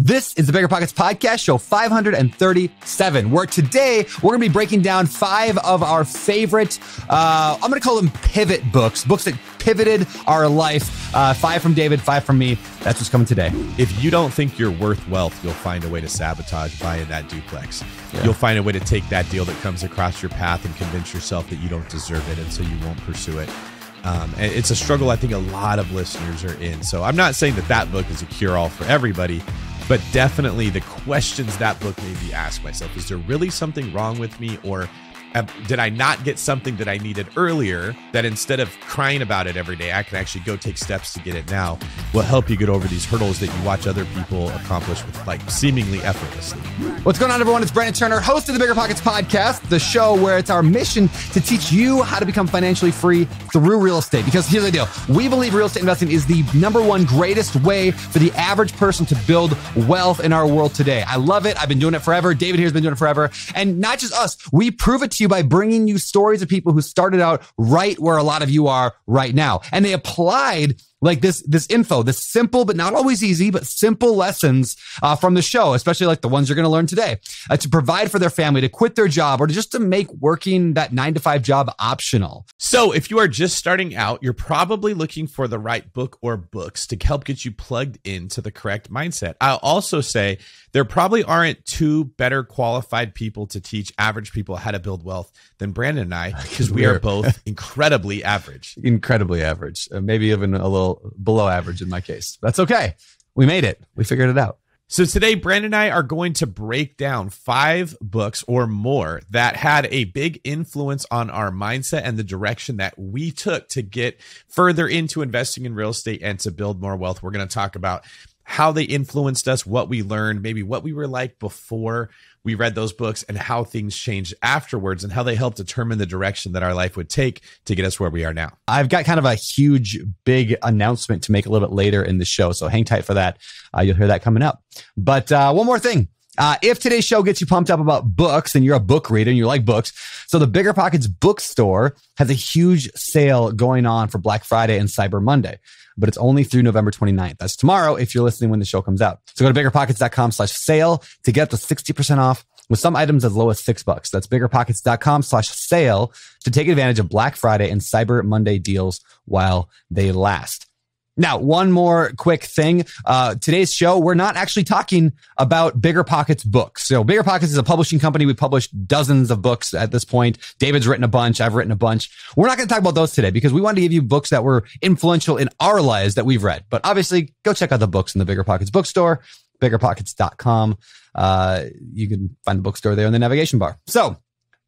This is the Bigger Pockets Podcast, show 537, where today we're going to be breaking down five of our favorite, uh, I'm going to call them pivot books, books that pivoted our life. Uh, five from David, five from me. That's what's coming today. If you don't think you're worth wealth, you'll find a way to sabotage buying that duplex. Yeah. You'll find a way to take that deal that comes across your path and convince yourself that you don't deserve it, and so you won't pursue it. Um, and it's a struggle I think a lot of listeners are in. So I'm not saying that that book is a cure all for everybody, but definitely the questions that book made me ask myself is there really something wrong with me? Or Uh, did I not get something that I needed earlier that instead of crying about it every day, I can actually go take steps to get it now will help you get over these hurdles that you watch other people accomplish with like seemingly effortlessly. What's going on, everyone? It's Brandon Turner, host of the Bigger Pockets podcast, the show where it's our mission to teach you how to become financially free through real estate. Because here's the deal we believe real estate investing is the number one greatest way for the average person to build wealth in our world today. I love it. I've been doing it forever. David here's been doing it forever. And not just us, we prove it to you by bringing you stories of people who started out right where a lot of you are right now. And they applied like this this info this simple but not always easy but simple lessons uh, from the show especially like the ones you're going to learn today uh, to provide for their family to quit their job or to just to make working that nine to five job optional so if you are just starting out you're probably looking for the right book or books to help get you plugged into the correct mindset i'll also say there probably aren't two better qualified people to teach average people how to build wealth than brandon and i because we are both incredibly average incredibly average uh, maybe even a little below average in my case. That's okay. We made it. We figured it out. So today, Brandon and I are going to break down five books or more that had a big influence on our mindset and the direction that we took to get further into investing in real estate and to build more wealth. We're going to talk about how they influenced us, what we learned, maybe what we were like before we read those books and how things changed afterwards and how they helped determine the direction that our life would take to get us where we are now. I've got kind of a huge, big announcement to make a little bit later in the show. So hang tight for that. Uh, you'll hear that coming up. But uh, one more thing. Uh, if today's show gets you pumped up about books and you're a book reader and you like books, so the Bigger Pockets bookstore has a huge sale going on for Black Friday and Cyber Monday but it's only through November 29th. That's tomorrow if you're listening when the show comes out. So go to biggerpockets.com slash sale to get the 60% off with some items as low as six bucks. That's biggerpockets.com slash sale to take advantage of Black Friday and Cyber Monday deals while they last. Now, one more quick thing. Uh, today's show, we're not actually talking about Bigger Pockets books. So Bigger Pockets is a publishing company. We published dozens of books at this point. David's written a bunch. I've written a bunch. We're not going to talk about those today because we wanted to give you books that were influential in our lives that we've read. But obviously, go check out the books in the Bigger Pockets bookstore, biggerpockets.com. Uh, you can find the bookstore there in the navigation bar. So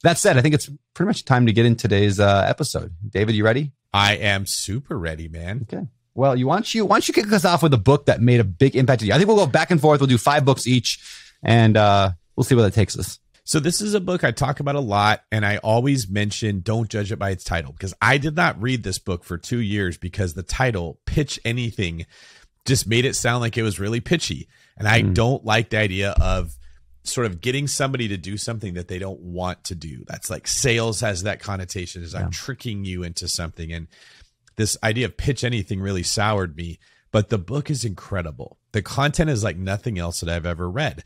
that said, I think it's pretty much time to get in today's uh, episode. David, you ready? I am super ready, man. Okay. Well, you want you why don't you kick us off with a book that made a big impact to you? I think we'll go back and forth. We'll do five books each, and uh, we'll see where that takes us. So this is a book I talk about a lot, and I always mention don't judge it by its title because I did not read this book for two years because the title "Pitch Anything" just made it sound like it was really pitchy, and I mm. don't like the idea of sort of getting somebody to do something that they don't want to do. That's like sales has that connotation is yeah. I'm tricking you into something and this idea of pitch anything really soured me. But the book is incredible. The content is like nothing else that I've ever read.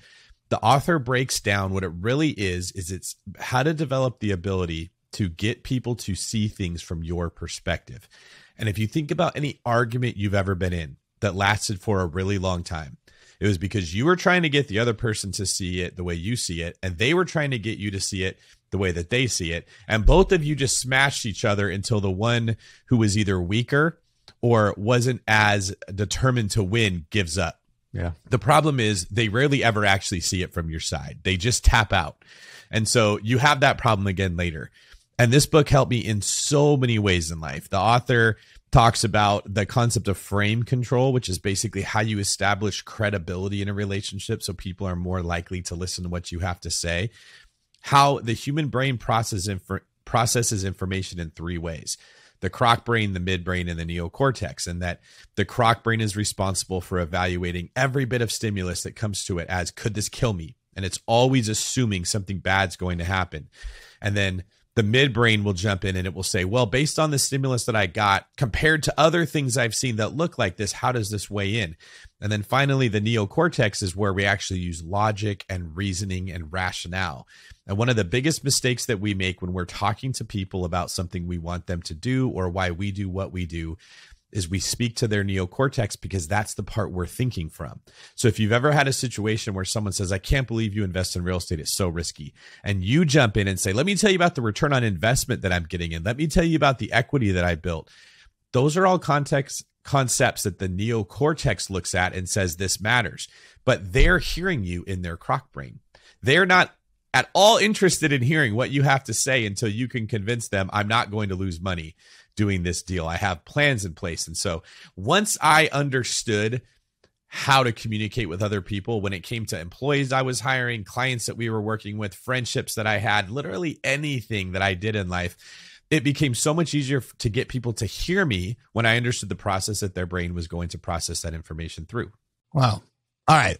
The author breaks down what it really is is it's how to develop the ability to get people to see things from your perspective. And if you think about any argument you've ever been in that lasted for a really long time, it was because you were trying to get the other person to see it the way you see it, and they were trying to get you to see it the way that they see it. And both of you just smashed each other until the one who was either weaker or wasn't as determined to win gives up. Yeah. The problem is they rarely ever actually see it from your side. They just tap out. And so you have that problem again later. And this book helped me in so many ways in life. The author talks about the concept of frame control, which is basically how you establish credibility in a relationship so people are more likely to listen to what you have to say how the human brain processes, inf- processes information in three ways the croc brain, the midbrain, and the neocortex, and that the croc brain is responsible for evaluating every bit of stimulus that comes to it as could this kill me? And it's always assuming something bad's going to happen. And then the midbrain will jump in and it will say, well, based on the stimulus that I got compared to other things I've seen that look like this, how does this weigh in? And then finally, the neocortex is where we actually use logic and reasoning and rationale. And one of the biggest mistakes that we make when we're talking to people about something we want them to do or why we do what we do is we speak to their neocortex because that's the part we're thinking from. So if you've ever had a situation where someone says, I can't believe you invest in real estate, it's so risky. And you jump in and say, let me tell you about the return on investment that I'm getting in. Let me tell you about the equity that I built. Those are all context concepts that the neocortex looks at and says this matters, but they're hearing you in their croc brain. They're not at all interested in hearing what you have to say until you can convince them I'm not going to lose money doing this deal. I have plans in place. And so once I understood how to communicate with other people when it came to employees I was hiring, clients that we were working with, friendships that I had, literally anything that I did in life, it became so much easier to get people to hear me when I understood the process that their brain was going to process that information through. Wow. All right.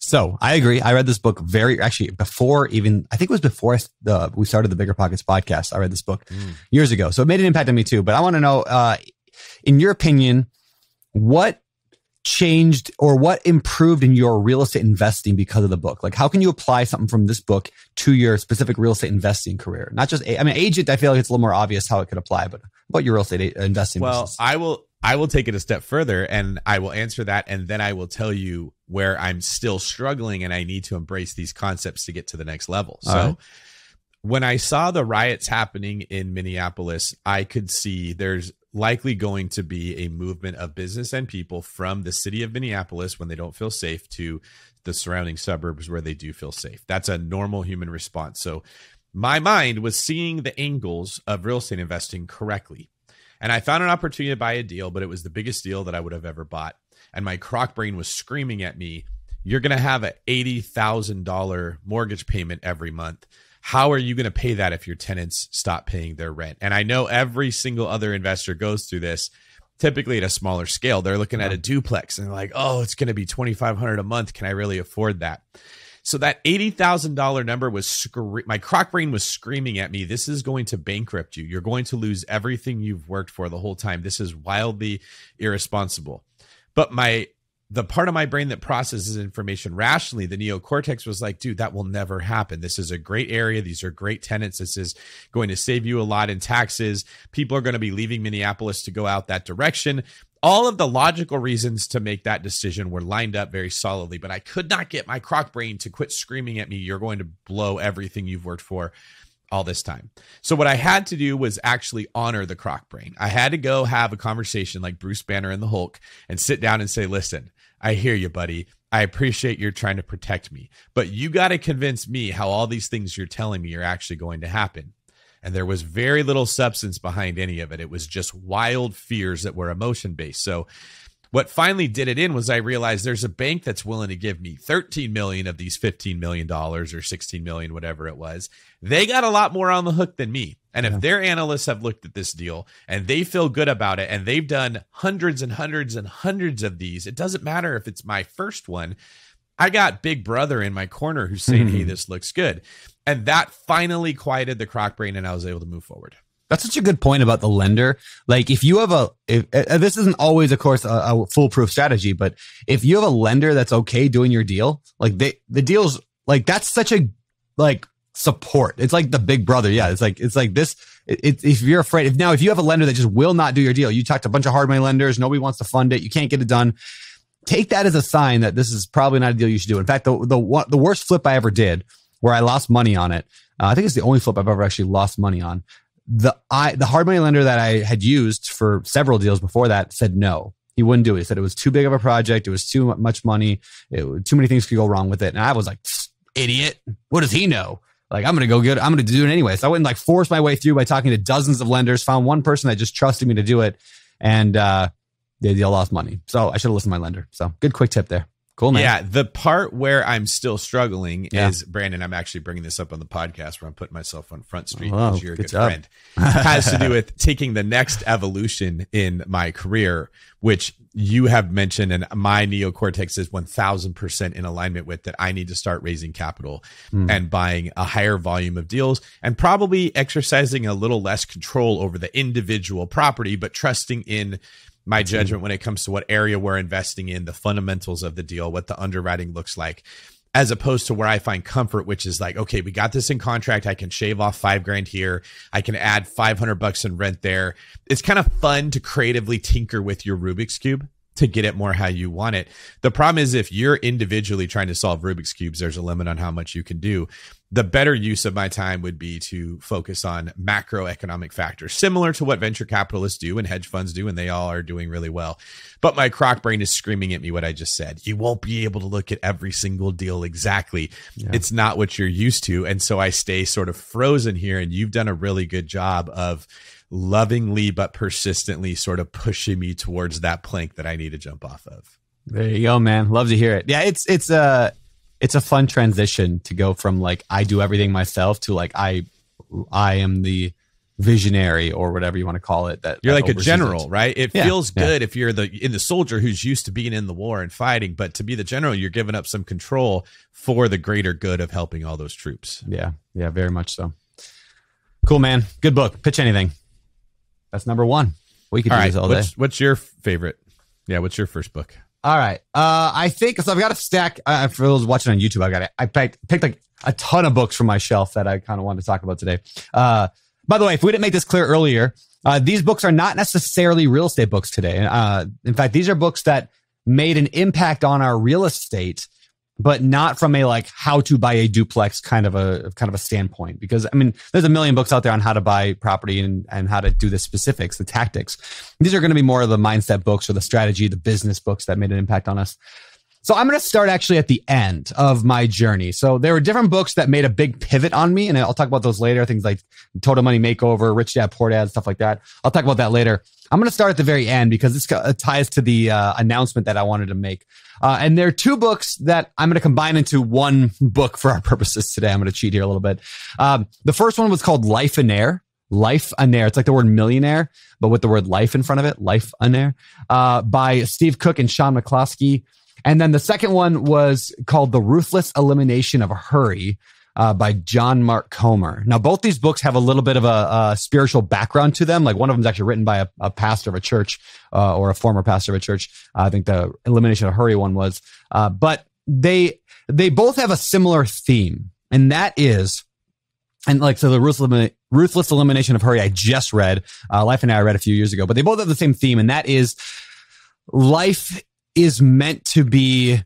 So I agree. I read this book very actually before even I think it was before the we started the Bigger Pockets podcast. I read this book mm. years ago, so it made an impact on me too. But I want to know, uh, in your opinion, what changed or what improved in your real estate investing because of the book? Like, how can you apply something from this book to your specific real estate investing career? Not just, I mean, agent. I feel like it's a little more obvious how it could apply, but about your real estate investing? Well, business? I will. I will take it a step further and I will answer that. And then I will tell you where I'm still struggling and I need to embrace these concepts to get to the next level. So right. when I saw the riots happening in Minneapolis, I could see there's likely going to be a movement of business and people from the city of Minneapolis when they don't feel safe to the surrounding suburbs where they do feel safe. That's a normal human response. So my mind was seeing the angles of real estate investing correctly and I found an opportunity to buy a deal, but it was the biggest deal that I would have ever bought. And my croc brain was screaming at me, You're going to have an $80,000 mortgage payment every month. How are you going to pay that if your tenants stop paying their rent? And I know every single other investor goes through this typically at a smaller scale. They're looking at a duplex and they're like, oh, it's going to be 2500 a month. Can I really afford that? So that $80,000 number was scre- my croc brain was screaming at me, this is going to bankrupt you. You're going to lose everything you've worked for the whole time. This is wildly irresponsible. But my the part of my brain that processes information rationally, the neocortex was like, dude, that will never happen. This is a great area. These are great tenants. This is going to save you a lot in taxes. People are going to be leaving Minneapolis to go out that direction all of the logical reasons to make that decision were lined up very solidly, but I could not get my croc brain to quit screaming at me, You're going to blow everything you've worked for all this time. So, what I had to do was actually honor the croc brain. I had to go have a conversation like Bruce Banner and the Hulk and sit down and say, Listen, I hear you, buddy. I appreciate you're trying to protect me, but you got to convince me how all these things you're telling me are actually going to happen and there was very little substance behind any of it. It was just wild fears that were emotion based. So what finally did it in was I realized there's a bank that's willing to give me 13 million of these 15 million dollars or 16 million whatever it was. They got a lot more on the hook than me. And if their analysts have looked at this deal and they feel good about it and they've done hundreds and hundreds and hundreds of these, it doesn't matter if it's my first one. I got Big Brother in my corner who's saying, mm-hmm. "Hey, this looks good." And that finally quieted the croc brain and I was able to move forward. That's such a good point about the lender. Like if you have a, if, uh, this isn't always, of course, a, a, foolproof strategy, but if you have a lender that's okay doing your deal, like they, the deals, like that's such a, like support. It's like the big brother. Yeah. It's like, it's like this. It, it, if you're afraid, if now, if you have a lender that just will not do your deal, you talked to a bunch of hard money lenders, nobody wants to fund it, you can't get it done. Take that as a sign that this is probably not a deal you should do. In fact, the, the, the worst flip I ever did where I lost money on it. Uh, I think it's the only flip I've ever actually lost money on. The I the hard money lender that I had used for several deals before that said no. He wouldn't do it. He said it was too big of a project. It was too much money. It, too many things could go wrong with it. And I was like, idiot. What does he know? Like, I'm going to go get, I'm going to do it anyway. So I wouldn't like force my way through by talking to dozens of lenders, found one person that just trusted me to do it. And, uh, they, they lost money. So I should have listened to my lender. So good quick tip there. Cool, man. Yeah, the part where I'm still struggling Yeah. is Brandon. I'm actually bringing this up on the podcast where I'm putting myself on Front Street Oh, because you're a good good, friend. has to do with taking the next evolution in my career, which you have mentioned, and my neocortex is 1000% in alignment with that. I need to start raising capital Hmm. and buying a higher volume of deals and probably exercising a little less control over the individual property, but trusting in my mm-hmm. judgment when it comes to what area we're investing in, the fundamentals of the deal, what the underwriting looks like, as opposed to where I find comfort, which is like, okay, we got this in contract. I can shave off five grand here. I can add 500 bucks in rent there. It's kind of fun to creatively tinker with your Rubik's Cube to get it more how you want it. The problem is if you're individually trying to solve Rubik's cubes, there's a limit on how much you can do. The better use of my time would be to focus on macroeconomic factors, similar to what venture capitalists do and hedge funds do, and they all are doing really well. But my croc brain is screaming at me what I just said. You won't be able to look at every single deal exactly. It's not what you're used to. And so I stay sort of frozen here, and you've done a really good job of lovingly but persistently sort of pushing me towards that plank that I need to jump off of. There you go, man. Love to hear it. Yeah, it's it's a it's a fun transition to go from like I do everything myself to like I I am the visionary or whatever you want to call it. That You're that like a general, it. right? It Yeah, feels yeah. good if you're the in the soldier who's used to being in the war and fighting, but to be the general, you're giving up some control for the greater good of helping all those troops. Yeah, yeah, very much so. Cool, man. Good book. Pitch anything. That's number one. We could All do right, this all day. what's, what's your favorite? Yeah, what's your first book? All right. Uh, I think so. I've got a stack. Uh, for those watching on YouTube, I got it. I picked, picked like a ton of books from my shelf that I kind of wanted to talk about today. Uh, by the way, if we didn't make this clear earlier, uh, these books are not necessarily real estate books today. Uh, in fact, these are books that made an impact on our real estate, but not from a like how to buy a duplex kind of a kind of a standpoint. Because I mean, there's a million books out there on how to buy property and and how to do the specifics, the tactics. These are going to be more of the mindset books or the strategy, the business books that made an impact on us. So I'm going to start actually at the end of my journey. So there were different books that made a big pivot on me, and I'll talk about those later. Things like Total Money Makeover, Rich Dad Poor Dad, stuff like that. I'll talk about that later. I'm going to start at the very end because this uh, ties to the uh, announcement that I wanted to make. Uh, and there are two books that I'm going to combine into one book for our purposes today. I'm going to cheat here a little bit. Um, the first one was called Lifeonaire. Life and Air. It's like the word millionaire, but with the word life in front of it. Lifeonaire, uh, by Steve Cook and Sean McCloskey. And then the second one was called The Ruthless Elimination of a Hurry uh, by John Mark Comer. Now, both these books have a little bit of a, a spiritual background to them. Like one of them is actually written by a, a pastor of a church uh, or a former pastor of a church. Uh, I think the Elimination of Hurry one was. Uh, but they they both have a similar theme, and that is and like so the ruthless, ruthless elimination of hurry i just read uh, life and i read a few years ago but they both have the same theme and that is life is meant to be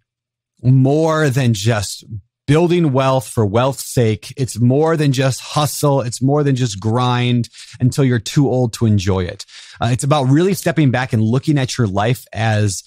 more than just building wealth for wealth's sake it's more than just hustle it's more than just grind until you're too old to enjoy it uh, it's about really stepping back and looking at your life as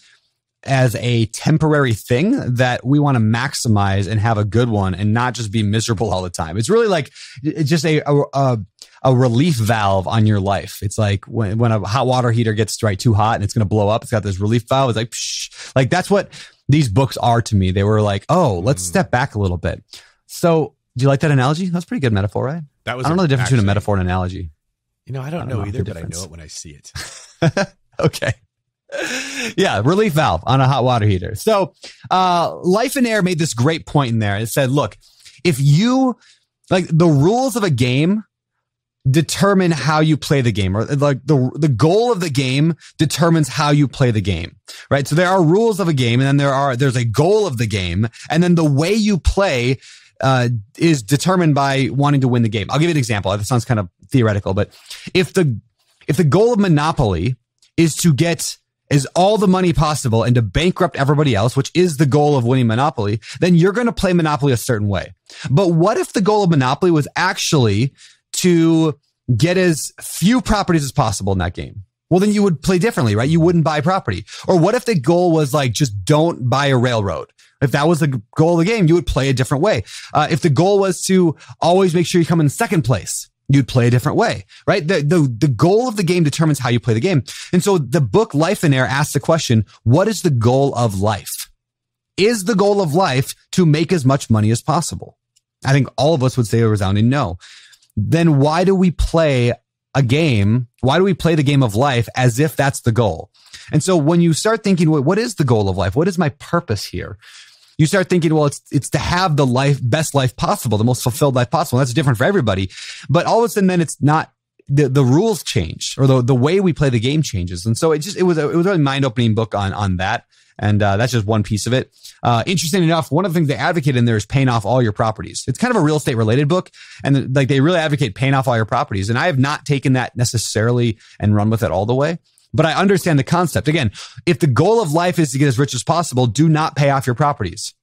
as a temporary thing that we want to maximize and have a good one and not just be miserable all the time. It's really like it's just a a, a, relief valve on your life. It's like when, when a hot water heater gets right too hot and it's going to blow up. It's got this relief valve. It's like, psh, like that's what these books are to me. They were like, oh, let's Mm. step back a little bit. So do you like that analogy? That's a pretty good metaphor, right? That was I don't know the difference between a metaphor and analogy. You know, I don't, I don't know know either, but I know it when I see it. okay. Yeah, relief valve on a hot water heater. So, uh, Lifeonaire made this great point in there. It said, look, if you like the rules of a game determine how you play the game or like the the goal of the game determines how you play the game right? So there are rules of a game and then there are there's a goal of the game and then the way you play uh, is determined by wanting to win the game. I'll give you an example. That sounds kind of theoretical but if the if the goal of monopoly is to get is all the money possible and to bankrupt everybody else, which is the goal of winning Monopoly, then you're going to play Monopoly a certain way. But what if the goal of Monopoly was actually to get as few properties as possible in that game? Well, then you would play differently, right? You wouldn't buy property. Or what if the goal was like, just don't buy a railroad? If that was the goal of the game, you would play a different way. Uh, if the goal was to always make sure you come in second place, you'd play a different way, right? The, the, the goal of the game determines how you play the game. And so the book Lifeonaire asks the question, what is the goal of life? is the goal of life to make as much money as possible? I think all of us would say a resounding no. Then why do we play a game? Why do we play the game of life as if that's the goal? And so when you start thinking, what is the goal of life? What is my purpose here? You start thinking, well, it's, it's to have the life, best life possible, the most fulfilled life possible. That's different for everybody. But all of a sudden, then it's not the, the rules change or the, the way we play the game changes. And so it just, it was a, it was a really mind opening book on, on that. And, uh, that's just one piece of it. Uh, interesting enough, one of the things they advocate in there is paying off all your properties. It's kind of a real estate related book. And like they really advocate paying off all your properties. And I have not taken that necessarily and run with it all the way but I understand the concept. Again, if the goal of life is to get as rich as possible, do not pay off your properties.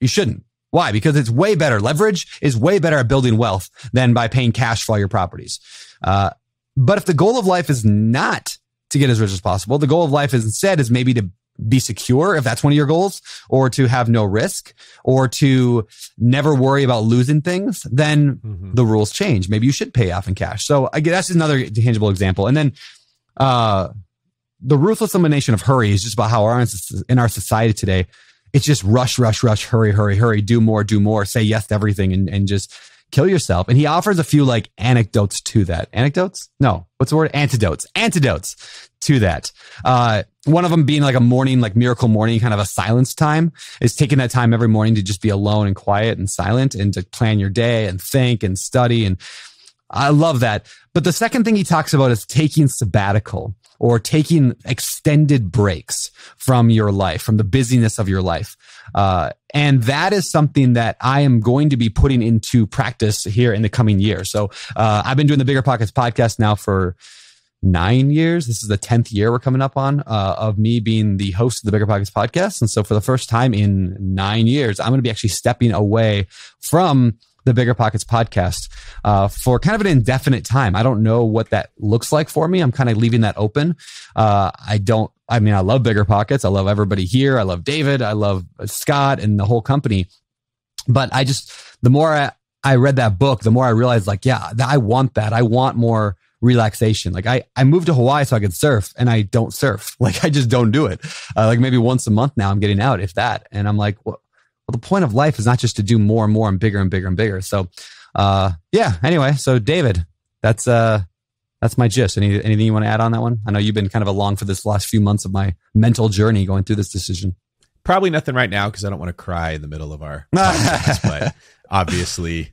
You shouldn't. Why? Because it's way better. Leverage is way better at building wealth than by paying cash for all your properties. Uh, but if the goal of life is not to get as rich as possible, the goal of life is instead is maybe to be secure if that's one of your goals or to have no risk or to never worry about losing things, then mm-hmm. the rules change. Maybe you should pay off in cash. So I guess that's another tangible example. And then, uh, the ruthless elimination of hurry is just about how our in our society today, it's just rush, rush, rush, hurry, hurry, hurry, do more, do more, say yes to everything and, and just kill yourself. And he offers a few like anecdotes to that. Anecdotes? No. What's the word? Antidotes. Antidotes to that. Uh, one of them being like a morning, like miracle morning, kind of a silence time is taking that time every morning to just be alone and quiet and silent and to plan your day and think and study. And I love that. But the second thing he talks about is taking sabbatical or taking extended breaks from your life, from the busyness of your life. Uh, and that is something that I am going to be putting into practice here in the coming year. So uh, I've been doing the Bigger Pockets podcast now for nine years. This is the 10th year we're coming up on uh, of me being the host of the Bigger Pockets podcast. And so for the first time in nine years, I'm going to be actually stepping away from the Bigger Pockets podcast uh, for kind of an indefinite time. I don't know what that looks like for me. I'm kind of leaving that open. Uh, I don't. I mean, I love Bigger Pockets. I love everybody here. I love David. I love Scott and the whole company. But I just the more I, I read that book, the more I realized, like, yeah, I want that. I want more relaxation. Like I, I moved to Hawaii so I could surf and I don't surf. Like I just don't do it. Uh, like maybe once a month now I'm getting out, if that. And I'm like, well, well, the point of life is not just to do more and more and bigger and bigger and bigger. So, uh, yeah. Anyway, so David, that's uh, that's my gist. Any, anything you want to add on that one? I know you've been kind of along for this last few months of my mental journey going through this decision. Probably nothing right now because I don't want to cry in the middle of our podcast, but obviously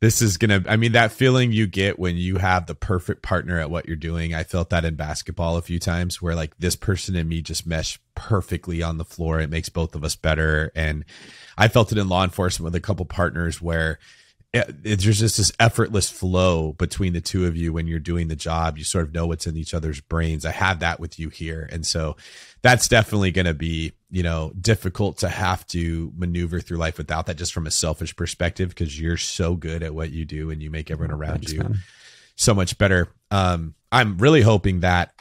this is gonna i mean that feeling you get when you have the perfect partner at what you're doing i felt that in basketball a few times where like this person and me just mesh perfectly on the floor. It makes both of us better. And i felt it in law enforcement with a couple partners where it, there's just this effortless flow between the two of you when you're doing the job. You sort of know what's in each other's brains. I have that with you here. And so that's definitely going to be, you know, difficult to have to maneuver through life without that, just from a selfish perspective, because you're so good at what you do and you make everyone around Thanks, you man. so much better. Um, I'm really hoping that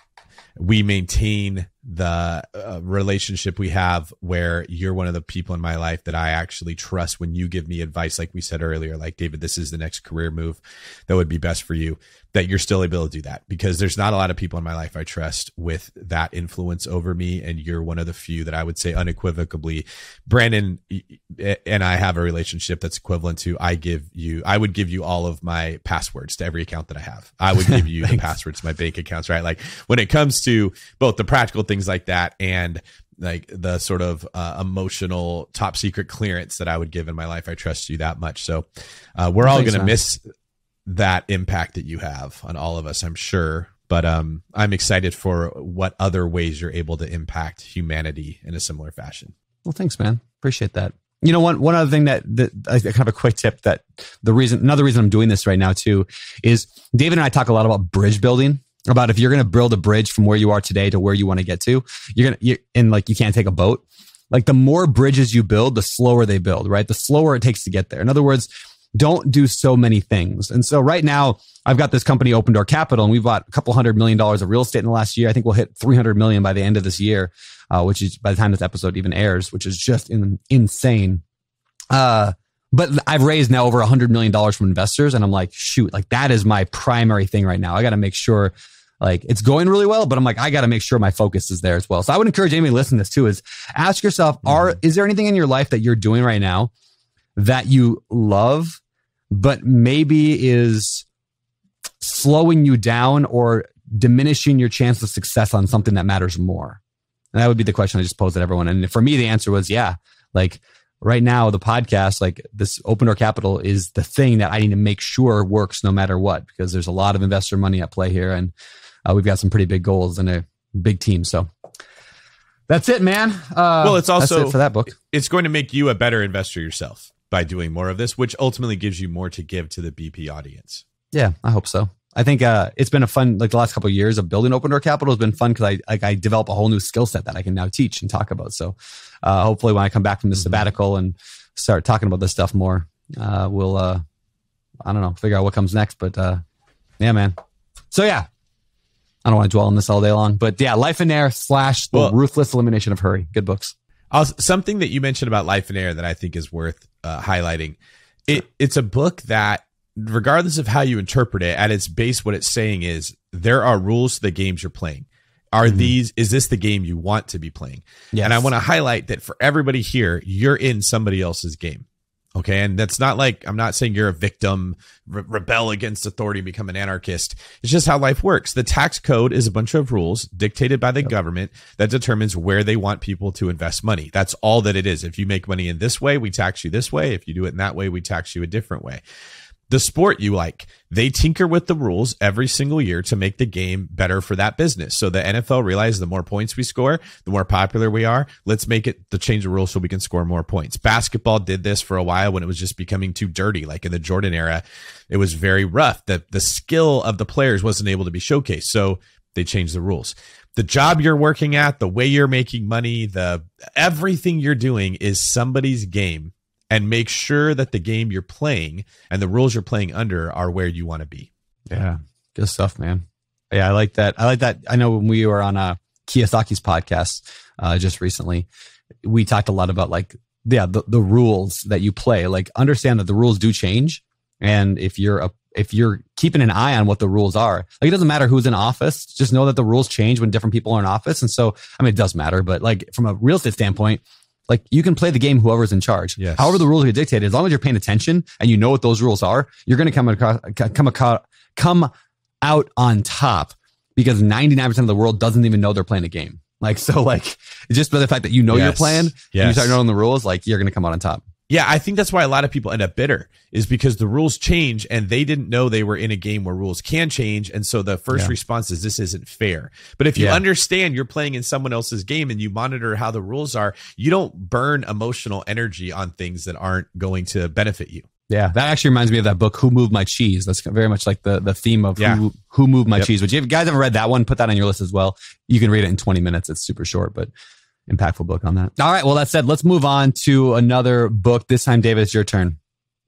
we maintain the uh, relationship we have where you're one of the people in my life that I actually trust when you give me advice like we said earlier like David this is the next career move that would be best for you that you're still able to do that because there's not a lot of people in my life I trust with that influence over me. And you're one of the few that I would say unequivocally, Brandon and I have a relationship that's equivalent to I give you, I would give you all of my passwords to every account that I have. I would give you the passwords to my bank accounts, right? Like when it comes to both the practical things like that and like the sort of uh, emotional top secret clearance that I would give in my life. I trust you that much. So uh, we're all going to miss that impact that you have on all of us, I'm sure. But um, I'm excited for what other ways you're able to impact humanity in a similar fashion. Well, thanks, man. Appreciate that. You know, one one other thing that that I kind of a quick tip that the reason another reason I'm doing this right now too is David and I talk a lot about bridge building. About if you're going to build a bridge from where you are today to where you want to get to, you're gonna you and like you can't take a boat. Like the more bridges you build, the slower they build, right? The slower it takes to get there. In other words, don't do so many things. And so right now I've got this company Open Door Capital and we bought a couple hundred million dollars of real estate in the last year. I think we'll hit 300 million by the end of this year, uh, which is by the time this episode even airs, which is just in, insane. Uh, but I've raised now over a hundred million dollars from investors and I'm like, shoot, like that is my primary thing right now. I got to make sure Like it's going really well, but I'm like, I got to make sure my focus is there as well. So I would encourage anybody to listen to this too is ask yourself, mm-hmm. are, is there anything in your life that you're doing right now that you love, but maybe is slowing you down or diminishing your chance of success on something that matters more? And that would be the question I just posed at everyone. And for me, the answer was, yeah, like right now, the podcast, like this open door capital is the thing that I need to make sure works no matter what, because there's a lot of investor money at play here. And uh, we've got some pretty big goals and a big team. So that's it, man. Uh, well, it's also it for that book. It's going to make you a better investor yourself by doing more of this, which ultimately gives you more to give to the BP audience. Yeah, I hope so. I think uh, it's been a fun like the last couple of years of building open door capital has been fun because I like I develop a whole new skill set that I can now teach and talk about. So uh, hopefully when I come back from the mm-hmm. sabbatical and start talking about this stuff more, uh, we'll uh, I don't know figure out what comes next. But uh, yeah, man. So yeah, I don't want to dwell on this all day long, but yeah, Lifeonaire slash the well, ruthless elimination of hurry. Good books. Also, something that you mentioned about Lifeonaire that I think is worth uh, highlighting. It, it's a book that regardless of how you interpret it, at its base, what it's saying is there are rules to the games you're playing. Are mm-hmm. these, is this the game you want to be playing? Yes. And I want to highlight that for everybody here, you're in somebody else's game. Okay. And that's not like, I'm not saying you're a victim, re- rebel against authority, become an anarchist. It's just how life works. The tax code is a bunch of rules dictated by the yep. government that determines where they want people to invest money. That's all that it is. If you make money in this way, we tax you this way. If you do it in that way, we tax you a different way the sport you like. They tinker with the rules every single year to make the game better for that business. So the NFL realizes the more points we score, the more popular we are. Let's make it the change the rules so we can score more points. Basketball did this for a while when it was just becoming too dirty. Like in the Jordan era, it was very rough. The the skill of the players wasn't able to be showcased. So they changed the rules. The job you're working at, the way you're making money, the everything you're doing is somebody's game and make sure that the game you're playing and the rules you're playing under are where you want to be. Yeah, good stuff, man. Yeah, I like that. I like that. I know when we were on uh, Kiyosaki's podcast uh, just recently, we talked a lot about like yeah the, the rules that you play. Like understand that the rules do change, and if you're a if you're keeping an eye on what the rules are, like it doesn't matter who's in office. Just know that the rules change when different people are in office, and so I mean it does matter. But like from a real estate standpoint, like you can play the game whoever's in charge. Yes. However, the rules are dictated, as long as you're paying attention and you know what those rules are, you're going to come across, come across, come out on top because 99% of the world doesn't even know they're playing a game. Like, so like just by the fact that you know yes. you're playing yes. and you start knowing the rules, like you're going to come out on top. Yeah, I think that's why a lot of people end up bitter is because the rules change and they didn't know they were in a game where rules can change. And so the first yeah. response is this isn't fair. But if you yeah. understand you're playing in someone else's game and you monitor how the rules are, you don't burn emotional energy on things that aren't going to benefit you. Yeah, that actually reminds me of that book, Who Moved My Cheese. That's very much like the, the theme of yeah. who, who Moved My yep. Cheese. Which if you guys haven't read that one, put that on your list as well. You can read it in 20 minutes. It's super short, but impactful book on that. All right. Well, that said, let's move on to another book. This time, David, it's your turn.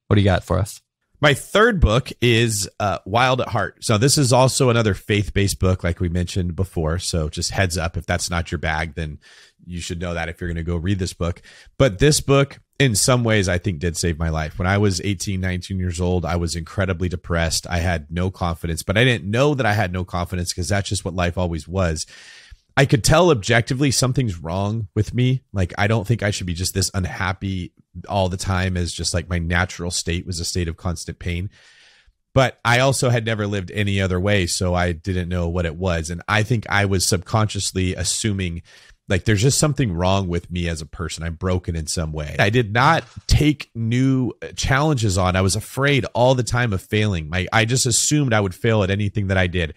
What do you got for us? My third book is uh, Wild at Heart. So this is also another faith-based book, like we mentioned before. So just heads up, if that's not your bag, then you should know that if you're going to go read this book. But this book, in some ways, I think did save my life. When I was 18, 19 years old, I was incredibly depressed. I had no confidence, but I didn't know that I had no confidence because that's just what life always was. I could tell objectively something's wrong with me. Like I don't think I should be just this unhappy all the time as just like my natural state was a state of constant pain. But I also had never lived any other way, so I didn't know what it was. And I think I was subconsciously assuming like there's just something wrong with me as a person. I'm broken in some way. I did not take new challenges on. I was afraid all the time of failing. My I just assumed I would fail at anything that I did.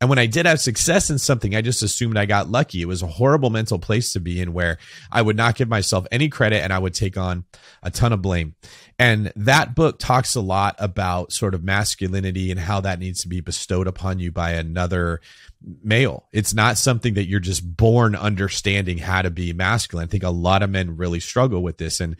And when I did have success in something, I just assumed I got lucky. It was a horrible mental place to be in where I would not give myself any credit and I would take on a ton of blame. And that book talks a lot about sort of masculinity and how that needs to be bestowed upon you by another male. It's not something that you're just born understanding how to be masculine. I think a lot of men really struggle with this. And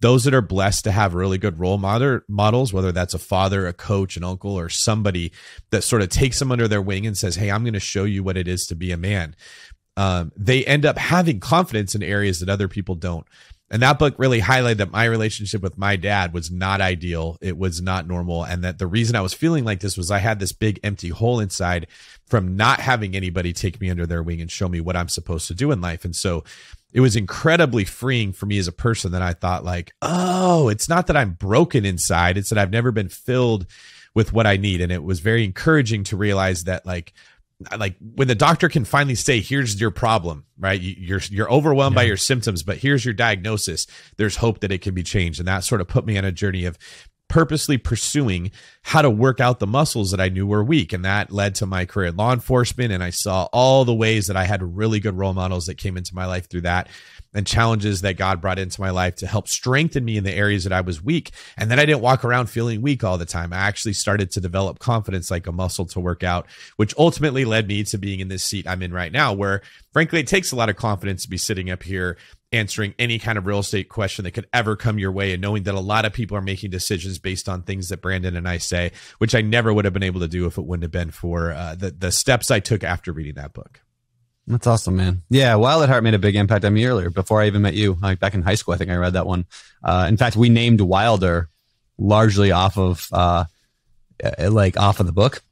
those that are blessed to have really good role model, models, whether that's a father, a coach, an uncle, or somebody that sort of takes them under their wing and says, Hey, I'm going to show you what it is to be a man. Um, they end up having confidence in areas that other people don't. And that book really highlighted that my relationship with my dad was not ideal. It was not normal. And that the reason I was feeling like this was I had this big empty hole inside from not having anybody take me under their wing and show me what I'm supposed to do in life. And so it was incredibly freeing for me as a person that I thought like, oh, it's not that I'm broken inside. It's that I've never been filled with what I need. And it was very encouraging to realize that like like when the doctor can finally say here's your problem right? You're you're overwhelmed yeah. by your symptoms but here's your diagnosis. There's hope that it can be changed. And that sort of put me on a journey of purposely pursuing how to work out the muscles that I knew were weak. And that led to my career in law enforcement. And I saw all the ways that I had really good role models that came into my life through that and challenges that God brought into my life to help strengthen me in the areas that I was weak. And then I didn't walk around feeling weak all the time. I actually started to develop confidence like a muscle to work out, which ultimately led me to being in this seat I'm in right now, where frankly, it takes a lot of confidence to be sitting up here answering any kind of real estate question that could ever come your way and knowing that a lot of people are making decisions based on things that Brandon and I say, which I never would have been able to do if it wouldn't have been for uh, the, the steps I took after reading that book. That's awesome, man. Yeah, Wild at Heart made a big impact on me earlier before I even met you. Like back in high school, I think I read that one. Uh, in fact, we named Wilder largely off of, uh, like off of the book.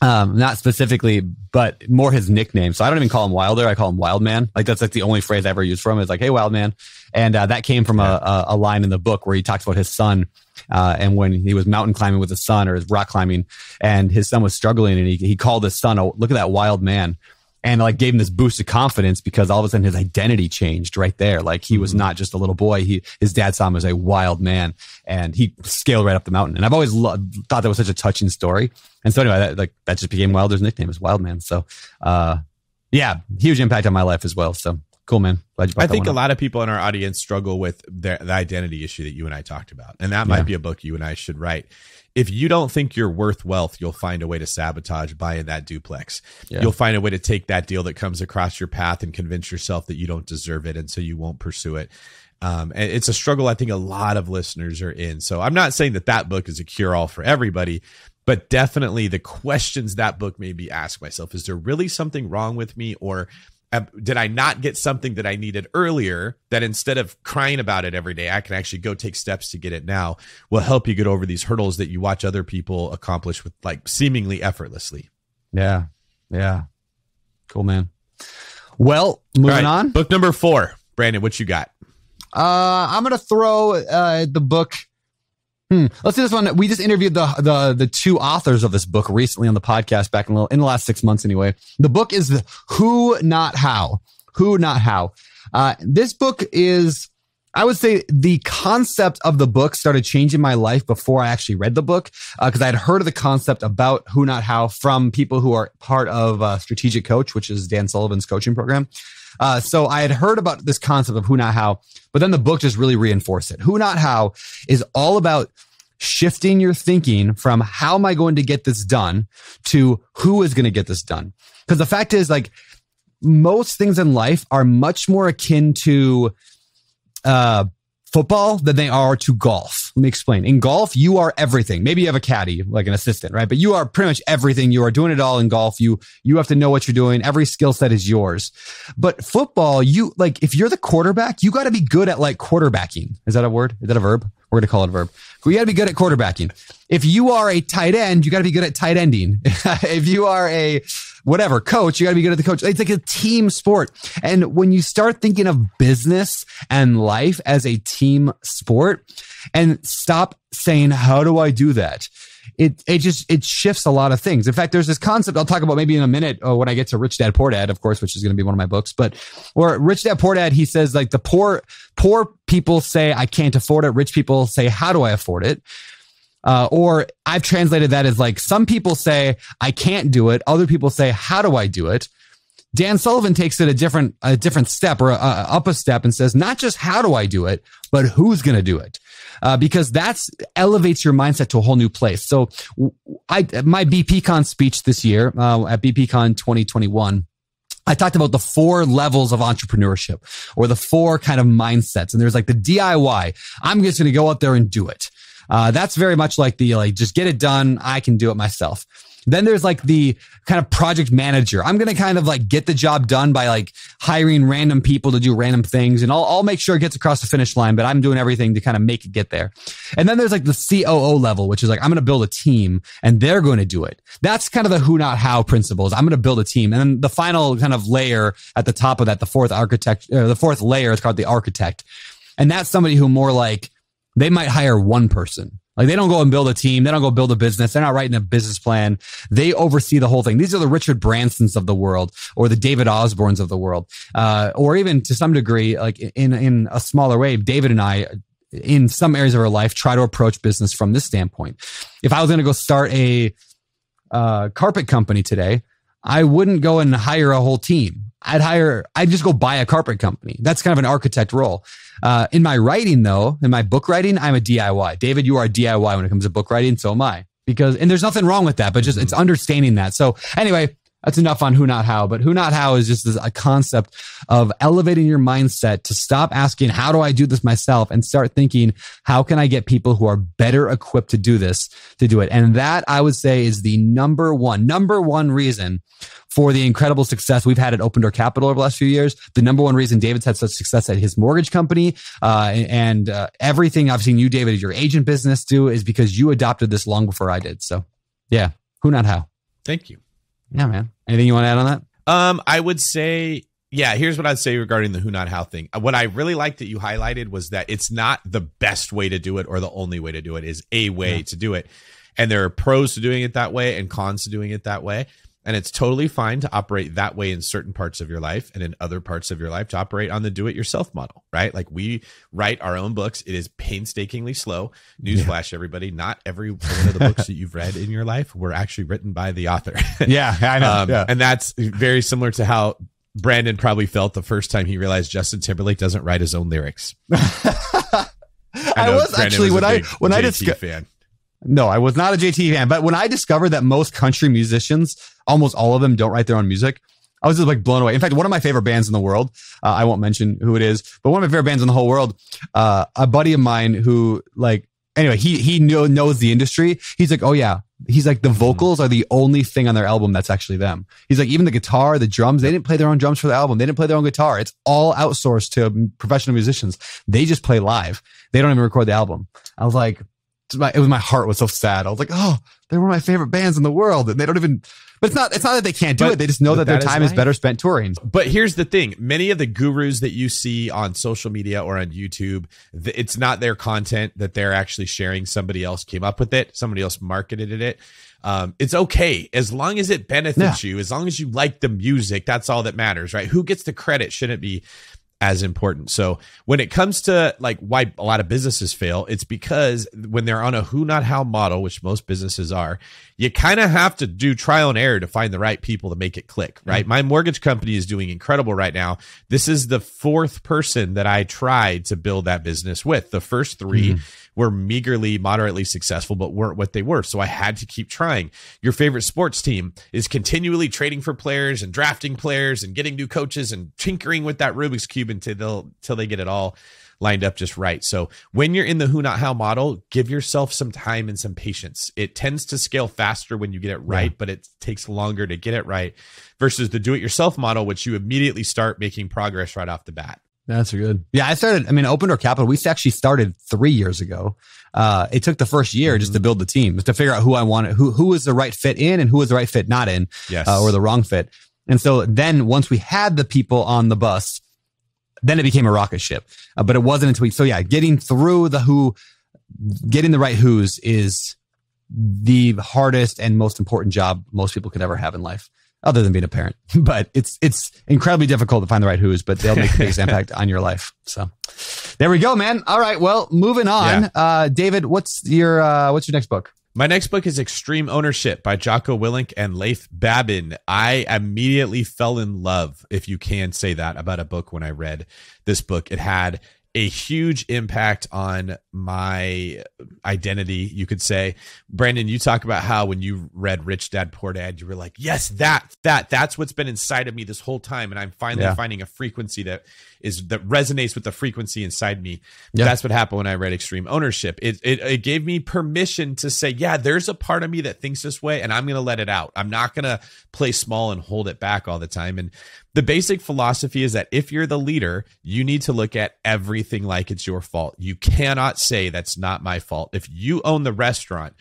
Um, not specifically, but more his nickname. So I don't even call him Wilder. I call him Wildman. Like that's like the only phrase I ever use from him is like, Hey, Wildman. And, uh, that came from a, a, line in the book where he talks about his son. Uh, and when he was mountain climbing with his son or his rock climbing and his son was struggling and he, he called his son, oh, look at that wild man and like gave him this boost of confidence because all of a sudden his identity changed right there. Like he was mm-hmm. not just a little boy. He, his dad saw him as a wild man and he scaled right up the mountain. And I've always thought that was such a touching story. And so anyway, that, like that just became Wilder's nickname is Wild Man. So, uh, yeah, huge impact on my life as well. So cool, man. I think a lot of people in our audience struggle with the, the identity issue that you and I talked about. And that might yeah. be a book you and I should write if you don't think you're worth wealth, you'll find a way to sabotage buying that duplex. Yeah. You'll find a way to take that deal that comes across your path and convince yourself that you don't deserve it. And so you won't pursue it. Um, and it's a struggle I think a lot of listeners are in. So I'm not saying that that book is a cure all for everybody, but definitely the questions that book made me ask myself is there really something wrong with me? Or did I not get something that I needed earlier that instead of crying about it every day, I can actually go take steps to get it now will help you get over these hurdles that you watch other people accomplish with like seemingly effortlessly. Yeah. Yeah. Cool, man. Well, moving right, on. Book number four. Brandon, what you got? Uh, I'm going to throw uh, the book Hmm. Let's do this one. We just interviewed the, the, the two authors of this book recently on the podcast back in the, in the last six months anyway. The book is Who Not How. Who Not How. Uh, this book is, I would say the concept of the book started changing my life before I actually read the book. Uh, cause I had heard of the concept about Who Not How from people who are part of uh, Strategic Coach, which is Dan Sullivan's coaching program. Uh, so I had heard about this concept of who not how, but then the book just really reinforced it. Who not how is all about shifting your thinking from how am I going to get this done to who is going to get this done. Cause the fact is like most things in life are much more akin to, uh, football than they are to golf. Let me explain. In golf, you are everything. Maybe you have a caddy, like an assistant, right? But you are pretty much everything. You are doing it all in golf. You, you have to know what you're doing. Every skill set is yours. But football, you like, if you're the quarterback, you got to be good at like quarterbacking. Is that a word? Is that a verb? We're going to call it a verb. We got to be good at quarterbacking. If you are a tight end, you got to be good at tight ending. if you are a whatever coach, you got to be good at the coach. It's like a team sport. And when you start thinking of business and life as a team sport and stop saying, how do I do that? It, it just, it shifts a lot of things. In fact, there's this concept I'll talk about maybe in a minute uh, when I get to Rich Dad Poor Dad, of course, which is going to be one of my books, but or Rich Dad Poor Dad, he says like the poor, poor people say, I can't afford it. Rich people say, how do I afford it? Uh, or I've translated that as like some people say I can't do it, other people say how do I do it. Dan Sullivan takes it a different a different step or a, a, up a step and says not just how do I do it, but who's going to do it. Uh, because that's elevates your mindset to a whole new place. So, I my BPCon speech this year uh, at BPCon 2021. I talked about the four levels of entrepreneurship or the four kind of mindsets. And there's like the DIY. I'm just going to go out there and do it. Uh, that's very much like the like just get it done. I can do it myself. Then there's like the kind of project manager. I'm going to kind of like get the job done by like hiring random people to do random things and I'll, I'll make sure it gets across the finish line, but I'm doing everything to kind of make it get there. And then there's like the COO level, which is like, I'm going to build a team and they're going to do it. That's kind of the who, not how principles. I'm going to build a team. And then the final kind of layer at the top of that, the fourth architect, uh, the fourth layer is called the architect. And that's somebody who more like, they might hire one person like they don't go and build a team. They don't go build a business. They're not writing a business plan. They oversee the whole thing. These are the Richard Bransons of the world or the David Osbornes of the world. Uh, or even to some degree, like in, in a smaller way, David and I, in some areas of our life, try to approach business from this standpoint. If I was going to go start a, uh, carpet company today, I wouldn't go and hire a whole team. I'd hire, I'd just go buy a carpet company. That's kind of an architect role. Uh, in my writing though, in my book writing, I'm a DIY. David, you are a DIY when it comes to book writing. So am I because, and there's nothing wrong with that, but just it's understanding that. So anyway, that's enough on who not how, but who not how is just a concept of elevating your mindset to stop asking, how do I do this myself and start thinking, how can I get people who are better equipped to do this to do it? And that I would say is the number one, number one reason for the incredible success we've had at Open Door Capital over the last few years. The number one reason David's had such success at his mortgage company, uh, and uh, everything I've seen you, David, your agent business do is because you adopted this long before I did. So yeah, who not how. Thank you. Yeah, man. Anything you want to add on that? Um, I would say, yeah, here's what I'd say regarding the who not how thing. What I really liked that you highlighted was that it's not the best way to do it or the only way to do it is a way yeah. to do it. And there are pros to doing it that way and cons to doing it that way. And it's totally fine to operate that way in certain parts of your life and in other parts of your life to operate on the do it yourself model, right? Like we write our own books. It is painstakingly slow. Newsflash, yeah. everybody. Not every one of the books that you've read in your life were actually written by the author. yeah, I know. Um, yeah. And that's very similar to how Brandon probably felt the first time he realized Justin Timberlake doesn't write his own lyrics. I, I was Brandon actually was when I when JT I discovered fan. No, I was not a JT fan, but when I discovered that most country musicians, almost all of them, don't write their own music, I was just like blown away. In fact, one of my favorite bands in the world, uh, I won't mention who it is, but one of my favorite bands in the whole world, uh, a buddy of mine who like, anyway, he, he know, knows the industry. He's like, oh yeah. He's like, the vocals are the only thing on their album that's actually them. He's like, even the guitar, the drums, they didn't play their own drums for the album. They didn't play their own guitar. It's all outsourced to professional musicians. They just play live. They don't even record the album. I was like, it was my heart was so sad. I was like, oh, they were my favorite bands in the world, and they don't even. But it's not. It's not that they can't do but, it. They just know that, that their time is, is, better spent touring. But here's the thing: many of the gurus that you see on social media or on YouTube, it's not their content that they're actually sharing. Somebody else came up with it. Somebody else marketed it. Um, it's okay as long as it benefits yeah. you. As long as you like the music, that's all that matters, right? Who gets the credit shouldn't be as important. So when it comes to like why a lot of businesses fail, it's because when they're on a who not how model, which most businesses are, you kind of have to do trial and error to find the right people to make it click, right? Mm-hmm. My mortgage company is doing incredible right now. This is the fourth person that I tried to build that business with. The first 3 mm-hmm were meagerly, moderately successful, but weren't what they were. So I had to keep trying. Your favorite sports team is continually trading for players and drafting players and getting new coaches and tinkering with that Rubik's Cube until they'll, until they get it all lined up just right. So when you're in the who not how model, give yourself some time and some patience. It tends to scale faster when you get it right, yeah. but it takes longer to get it right versus the do it yourself model, which you immediately start making progress right off the bat. That's good. Yeah, I started. I mean, Open Door Capital. We actually started three years ago. Uh, it took the first year mm-hmm. just to mm-hmm. build the team, to figure out who I wanted, who who was the right fit in, and who was the right fit not in, yes. uh, or the wrong fit. And so then once we had the people on the bus, then it became a rocket ship. Uh, but it wasn't until we. So yeah, getting through the who, getting the right who's is the hardest and most important job most people could ever have in life other than being a parent. But it's it's incredibly difficult to find the right who's, but they'll make the biggest impact on your life. So there we go, man. All right. Well, moving on. Yeah. Uh, David, what's your uh, what's your next book? My next book is Extreme Ownership by Jocko Willink and Leif Babin. I immediately fell in love, if you can say that, about a book when I read this book. It had a huge impact on my identity, you could say. Brandon, you talk about how when you read Rich Dad Poor Dad, you were like, yes, that, that, that's what's been inside of me this whole time. And I'm finally yeah. finding a frequency that is, that resonates with the frequency inside me. Yeah. That's what happened when I read Extreme Ownership. It, it, it gave me permission to say, yeah, there's a part of me that thinks this way and I'm going to let it out. I'm not going to play small and hold it back all the time. And the basic philosophy is that if you're the leader, you need to look at everything like it's your fault. You cannot say that's not my fault. If you own the restaurant,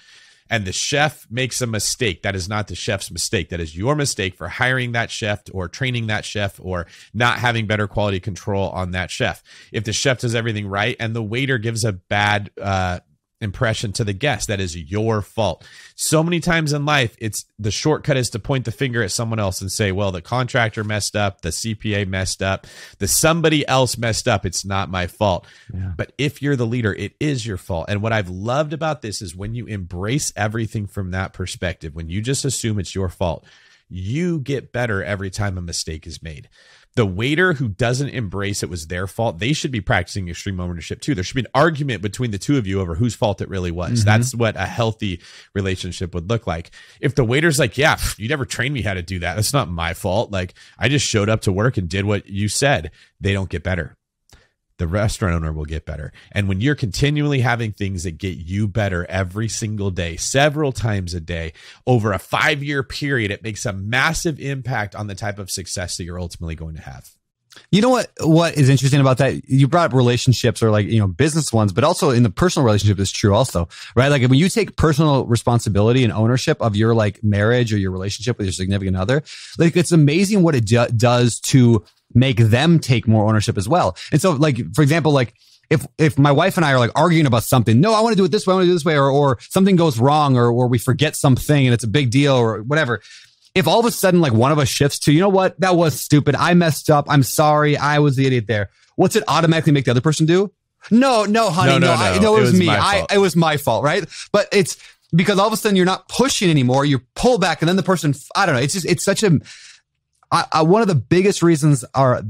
and the chef makes a mistake, that is not the chef's mistake. That is your mistake for hiring that chef or training that chef or not having better quality control on that chef. If the chef does everything right and the waiter gives a bad uh, impression to the guest. That is your fault. So many times in life, it's the shortcut is to point the finger at someone else and say, well, the contractor messed up, the CPA messed up, the somebody else messed up. It's not my fault. Yeah. But if you're the leader, it is your fault. And what I've loved about this is when you embrace everything from that perspective, when you just assume it's your fault, you get better every time a mistake is made the waiter who doesn't embrace it was their fault, they should be practicing extreme ownership too. There should be an argument between the two of you over whose fault it really was. Mm-hmm. That's what a healthy relationship would look like. If the waiter's like, yeah, you never trained me how to do that. That's not my fault. Like I just showed up to work and did what you said. They don't get better the restaurant owner will get better. And when you're continually having things that get you better every single day, several times a day, over a five year period, it makes a massive impact on the type of success that you're ultimately going to have. You know what? What is interesting about that? You brought up relationships or like you know business ones, but also in the personal relationship is true also, right? Like when you take personal responsibility and ownership of your like marriage or your relationship with your significant other, like it's amazing what it do- does to make them take more ownership as well. And so, like, for example, like, if, if my wife and I are like arguing about something, no, I want to do it this way, I want to do it this way, or, or something goes wrong, or, or we forget something and it's a big deal or whatever. If all of a sudden, like one of us shifts to, you know what, that was stupid. I messed up. I'm sorry. I was the idiot there. What's it automatically make the other person do? No, no, honey, no, no, no, I, no it, was, was me. I, it was my fault, right? But it's because all of a sudden you're not pushing anymore. You pull back and then the person, I don't know. It's just, it's such a, I, I, one of the biggest reasons are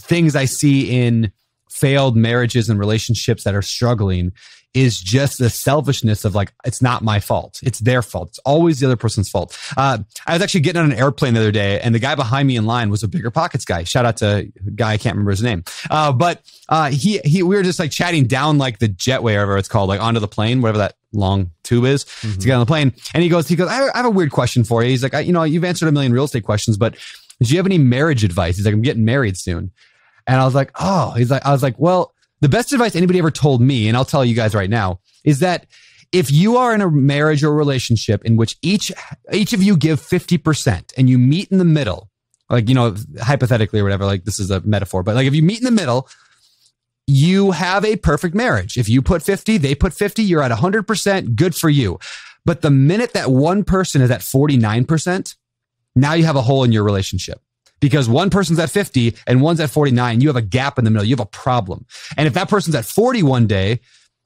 things I see in failed marriages and relationships that are struggling is just the selfishness of like it's not my fault. It's their fault. It's always the other person's fault. Uh, i was actually getting on an airplane the other day and the guy behind me in line was a bigger pockets guy. Shout out to a guy i can't remember his name. Uh, but uh, he he we were just like chatting down like the jetway whatever it's called like onto the plane whatever that long tube is mm-hmm. to get on the plane. And he goes he goes I, have a weird question for you. He's like I, you know you've answered a million real estate questions but do you have any marriage advice? He's like, I'm getting married soon. And I was like, oh, he's like, I was like, well, the best advice anybody ever told me, and I'll tell you guys right now, is that if you are in a marriage or relationship in which each, each of you give 50% and you meet in the middle, like, you know, hypothetically or whatever, like this is a metaphor, but like if you meet in the middle, you have a perfect marriage. If you put 50, they put 50, you're at 100%, good for you. But the minute that one person is at 49%, now you have a hole in your relationship because one person's at 50 and one's at 49. You have a gap in the middle. You have a problem. And if that person's at 40 one day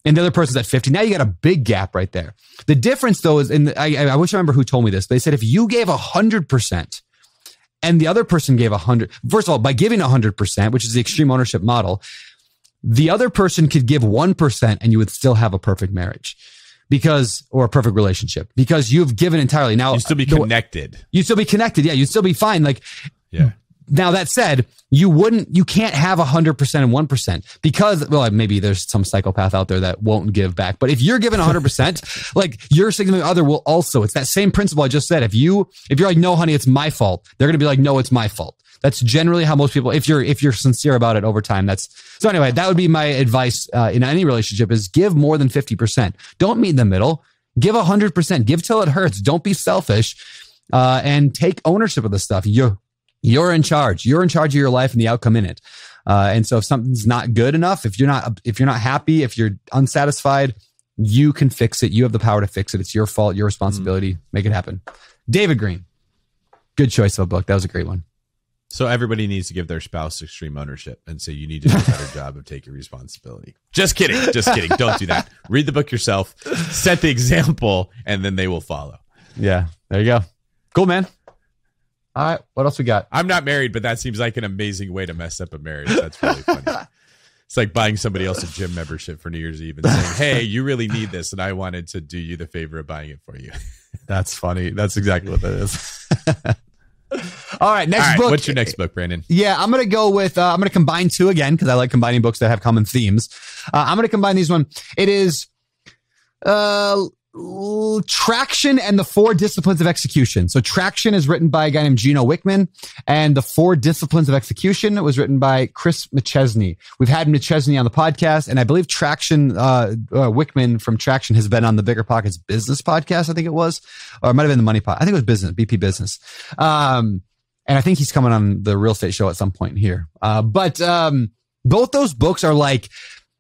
and the other person's at 50, now you got a big gap right there. The difference though is, and I, I wish I remember who told me this. They said if you gave a hundred percent and the other person gave a hundred, first of all, by giving a hundred percent, which is the extreme ownership model, the other person could give 1% and you would still have a perfect marriage because or a perfect relationship because you've given entirely. Now you still be connected. You still be connected. Yeah, you still be fine. Like yeah. Now that said, you wouldn't, you can't have a hundred percent and one percent because, well, maybe there's some psychopath out there that won't give back. But if you're given a hundred percent, like your significant other will also, it's that same principle I just said. If you, if you're like, no, honey, it's my fault. They're going to be like, no, it's my fault. That's generally how most people, if you're, if you're sincere about it over time, that's, so anyway, that would be my advice, uh, in any relationship is give more than 50%. Don't meet in the middle. Give a hundred percent. Give till it hurts. Don't be selfish. Uh, and take ownership of the stuff. You're, you're in charge. You're in charge of your life and the outcome in it. Uh, and so if something's not good enough, if you're not, if you're not happy, if you're unsatisfied, you can fix it. You have the power to fix it. It's your fault, your responsibility. Mm. Make it happen. David Greene Good choice of a book. That was a great one. So everybody needs to give their spouse extreme ownership and say you need to do a better job of taking responsibility. Just kidding. Just kidding. Don't do that. Read the book yourself, set the example, and then they will follow. Yeah. There you go. Cool, man. All right. What else we got? I'm not married, but that seems like an amazing way to mess up a marriage. That's really funny. It's like buying somebody else a gym membership for New Year's Eve and saying, "Hey, you really need this, and I wanted to do you the favor of buying it for you." That's funny. That's exactly what that is. All right, next All right, book. what's your next book, Brandon? Yeah, I'm gonna go with. Uh, I'm gonna combine two again because I like combining books that have common themes. Uh, I'm gonna combine these one. It is uh, Traction and the Four Disciplines of Execution. So Traction is written by a guy named Gino Wickman, and the Four Disciplines of Execution was written by Chris McChesney. We've had McChesney on the podcast, and I believe Traction uh, uh, Wickman from Traction has been on the Bigger Pockets Business podcast. I think it was, or it might have been the Money Pot. I think it was Business BP Business. Um, and I think he's coming on the real estate show at some point here. Uh, but um, both those books are like,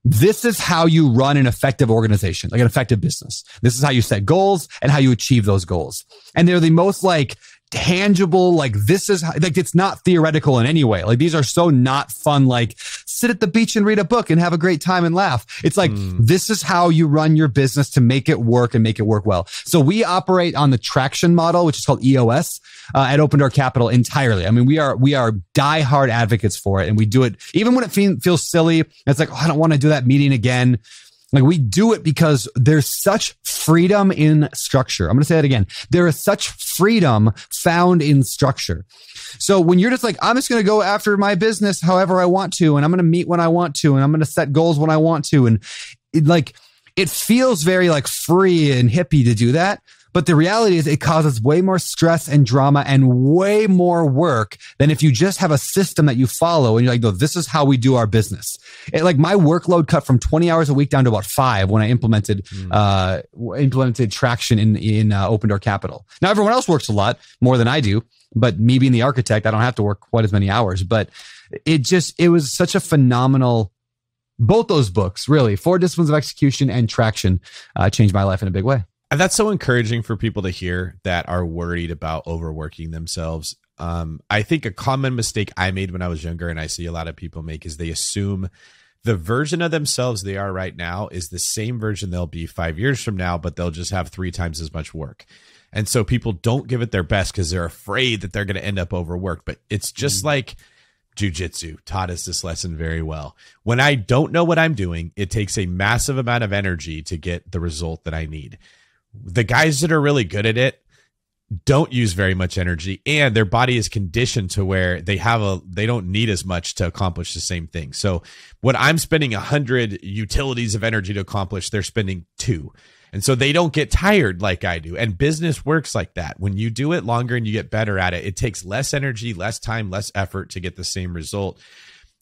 this is how you run an effective organization, like an effective business. This is how you set goals and how you achieve those goals. And they're the most like tangible, like this is how, like it's not theoretical in any way. Like these are so not fun, like sit at the beach and read a book and have a great time and laugh. It's like this is how you run your business to make it work and make it work well. So we operate on the traction model, which is called EOS uh, at Open Door Capital entirely. I mean, we are we are diehard advocates for it, and we do it even when it fe- feels silly. It's like oh, I don't want to do that meeting again. Like we do it because there's such freedom in structure. I'm going to say that again. There is such freedom found in structure. So when you're just like, I'm just going to go after my business however I want to, and I'm going to meet when I want to, and I'm going to set goals when I want to, and it, like it feels very like free and hippie to do that. But the reality is it causes way more stress and drama and way more work than if you just have a system that you follow and you're like, no, this is how we do our business. It, like my workload cut from 20 hours a week down to about five when I implemented, uh, implemented traction in, in uh, Open Door Capital. Now everyone else works a lot more than I do, but me being the architect, I don't have to work quite as many hours, but it just, it was such a phenomenal, both those books really, Four Disciplines of Execution and Traction, uh, changed my life in a big way. And that's so encouraging for people to hear that are worried about overworking themselves. Um, I think a common mistake I made when I was younger, and I see a lot of people make, is they assume the version of themselves they are right now is the same version they'll be five years from now, but they'll just have three times as much work. And so people don't give it their best because they're afraid that they're going to end up overworked. But it's just like jujitsu taught us this lesson very well. When I don't know what I'm doing, it takes a massive amount of energy to get the result that I need. The guys that are really good at it don't use very much energy and their body is conditioned to where they have a they don't need as much to accomplish the same thing. So when I'm spending a hundred utilities of energy to accomplish, they're spending two. And so they don't get tired like I do. And business works like that. When you do it longer and you get better at it, it takes less energy, less time, less effort to get the same result.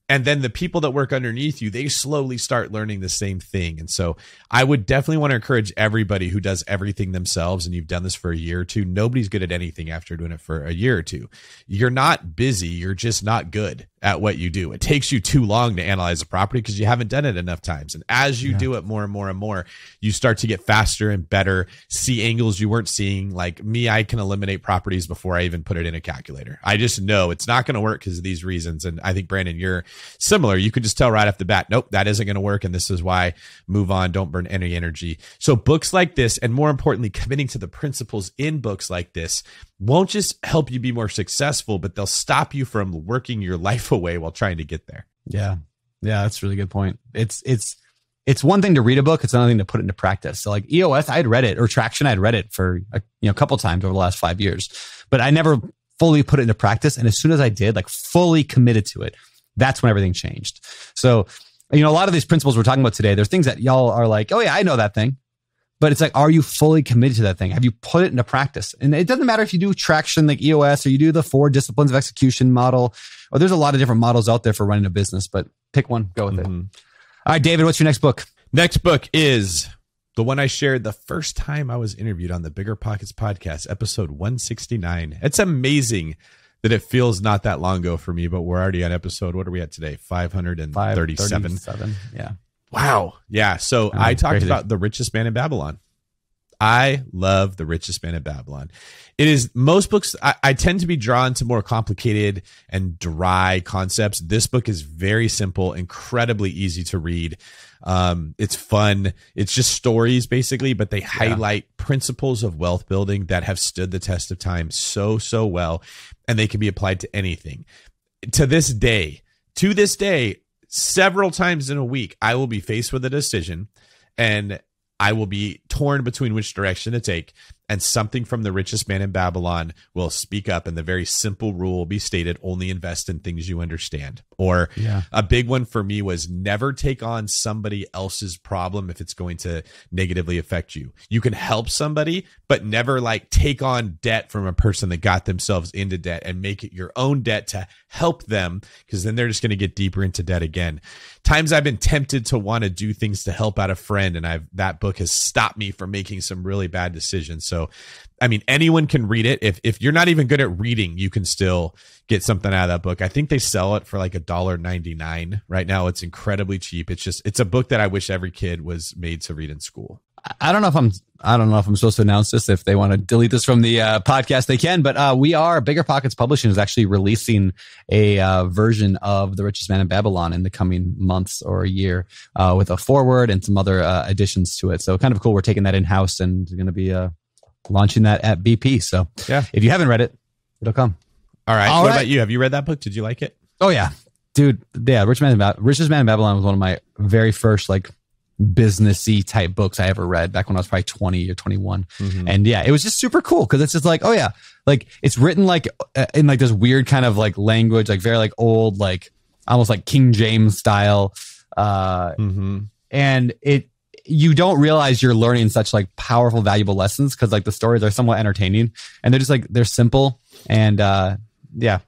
And then the people that work underneath you, they slowly start learning the same thing. And so I would definitely want to encourage everybody who does everything themselves, and you've done this for a year or two. Nobody's good at anything after doing it for a year or two. You're not busy, you're just not good at what you do. It takes you too long to analyze a property because you haven't done it enough times. And as you do it more and more and more, you start to get faster and better, see angles you weren't seeing. Like me, I can eliminate properties before I even put it in a calculator. I just know it's not going to work because of these reasons. And I think, Brandon, you're similar. You could just tell right off the bat, nope, that isn't going to work. And this is why move on, don't burn any energy. So books like this, and more importantly, committing to the principles in books like this won't just help you be more successful, but they'll stop you from working your life away while trying to get there. Yeah. Yeah, that's a really good point. It's it's it's one thing to read a book, it's another thing to put it into practice. So like EOS, I had read it, or Traction, I had read it for a, you know a couple times over the last five years, but I never fully put it into practice. And as soon as I did, like fully committed to it, that's when everything changed. So you know, a lot of these principles we're talking about today, there's things that y'all are like, oh yeah, I know that thing. But it's like, are you fully committed to that thing? Have you put it into practice? And it doesn't matter if you do traction like EOS or you do the four disciplines of execution model, or there's a lot of different models out there for running a business, but pick one, go with it. Mhm. All right, David, what's your next book? Next book is the one I shared the first time I was interviewed on the Bigger Pockets podcast, episode 169. It's amazing that it feels not that long ago for me, but we're already on episode. What are we at today? 537. 537. Yeah. Wow. Yeah. So Oh, I talked crazy. about the richest man in Babylon. I love the richest man in Babylon. It is most books. I, I tend to be drawn to more complicated and dry concepts. This book is very simple, incredibly easy to read. Um, it's fun. It's just stories basically, but they highlight principles of wealth building that have stood the test of time so, so well. And they can be applied to anything. To this day, to this day, several times in a week, I will be faced with a decision and I will be torn between which direction to take and something from the richest man in Babylon will speak up and the very simple rule will be stated only invest in things you understand. Or Yeah. a big one for me was never take on somebody else's problem if it's going to negatively affect you. You can help somebody, but never like take on debt from a person that got themselves into debt and make it your own debt to help them because then they're just going to get deeper into debt again. Times I've been tempted to want to do things to help out a friend and I've that book has stopped me from making some really bad decisions. So I mean, anyone can read it. If if you're not even good at reading, you can still get something out of that book. I think they sell it for like a dollar ninety nine right now. It's incredibly cheap. It's just it's a book that I wish every kid was made to read in school. I don't know if I'm I don't know if I'm supposed to announce this. If they want to delete this from the uh, podcast, they can. But uh, we are Bigger Pockets Publishing is actually releasing a uh, version of The Richest Man in Babylon in the coming months or a year uh, with a foreword and some other uh, additions to it. So kind of cool. We're taking that in house and going to be uh, launching that at BP. So Yeah. if you haven't read it, it'll come. All right. All what right. about you? Have you read that book? Did you like it? Oh yeah, dude. Yeah, Rich Man, in Ba- Richest Man in Babylon was one of my very first like businessy type books I ever read back when I was probably twenty or twenty one. And yeah, it was just super cool because it's just like, oh yeah, like it's written like uh, in like this weird kind of like language, like very like old, like almost like King James style. Uh, Mm-hmm. and it you don't realize you're learning such like powerful valuable lessons because like the stories are somewhat entertaining and they're just like they're simple and uh yeah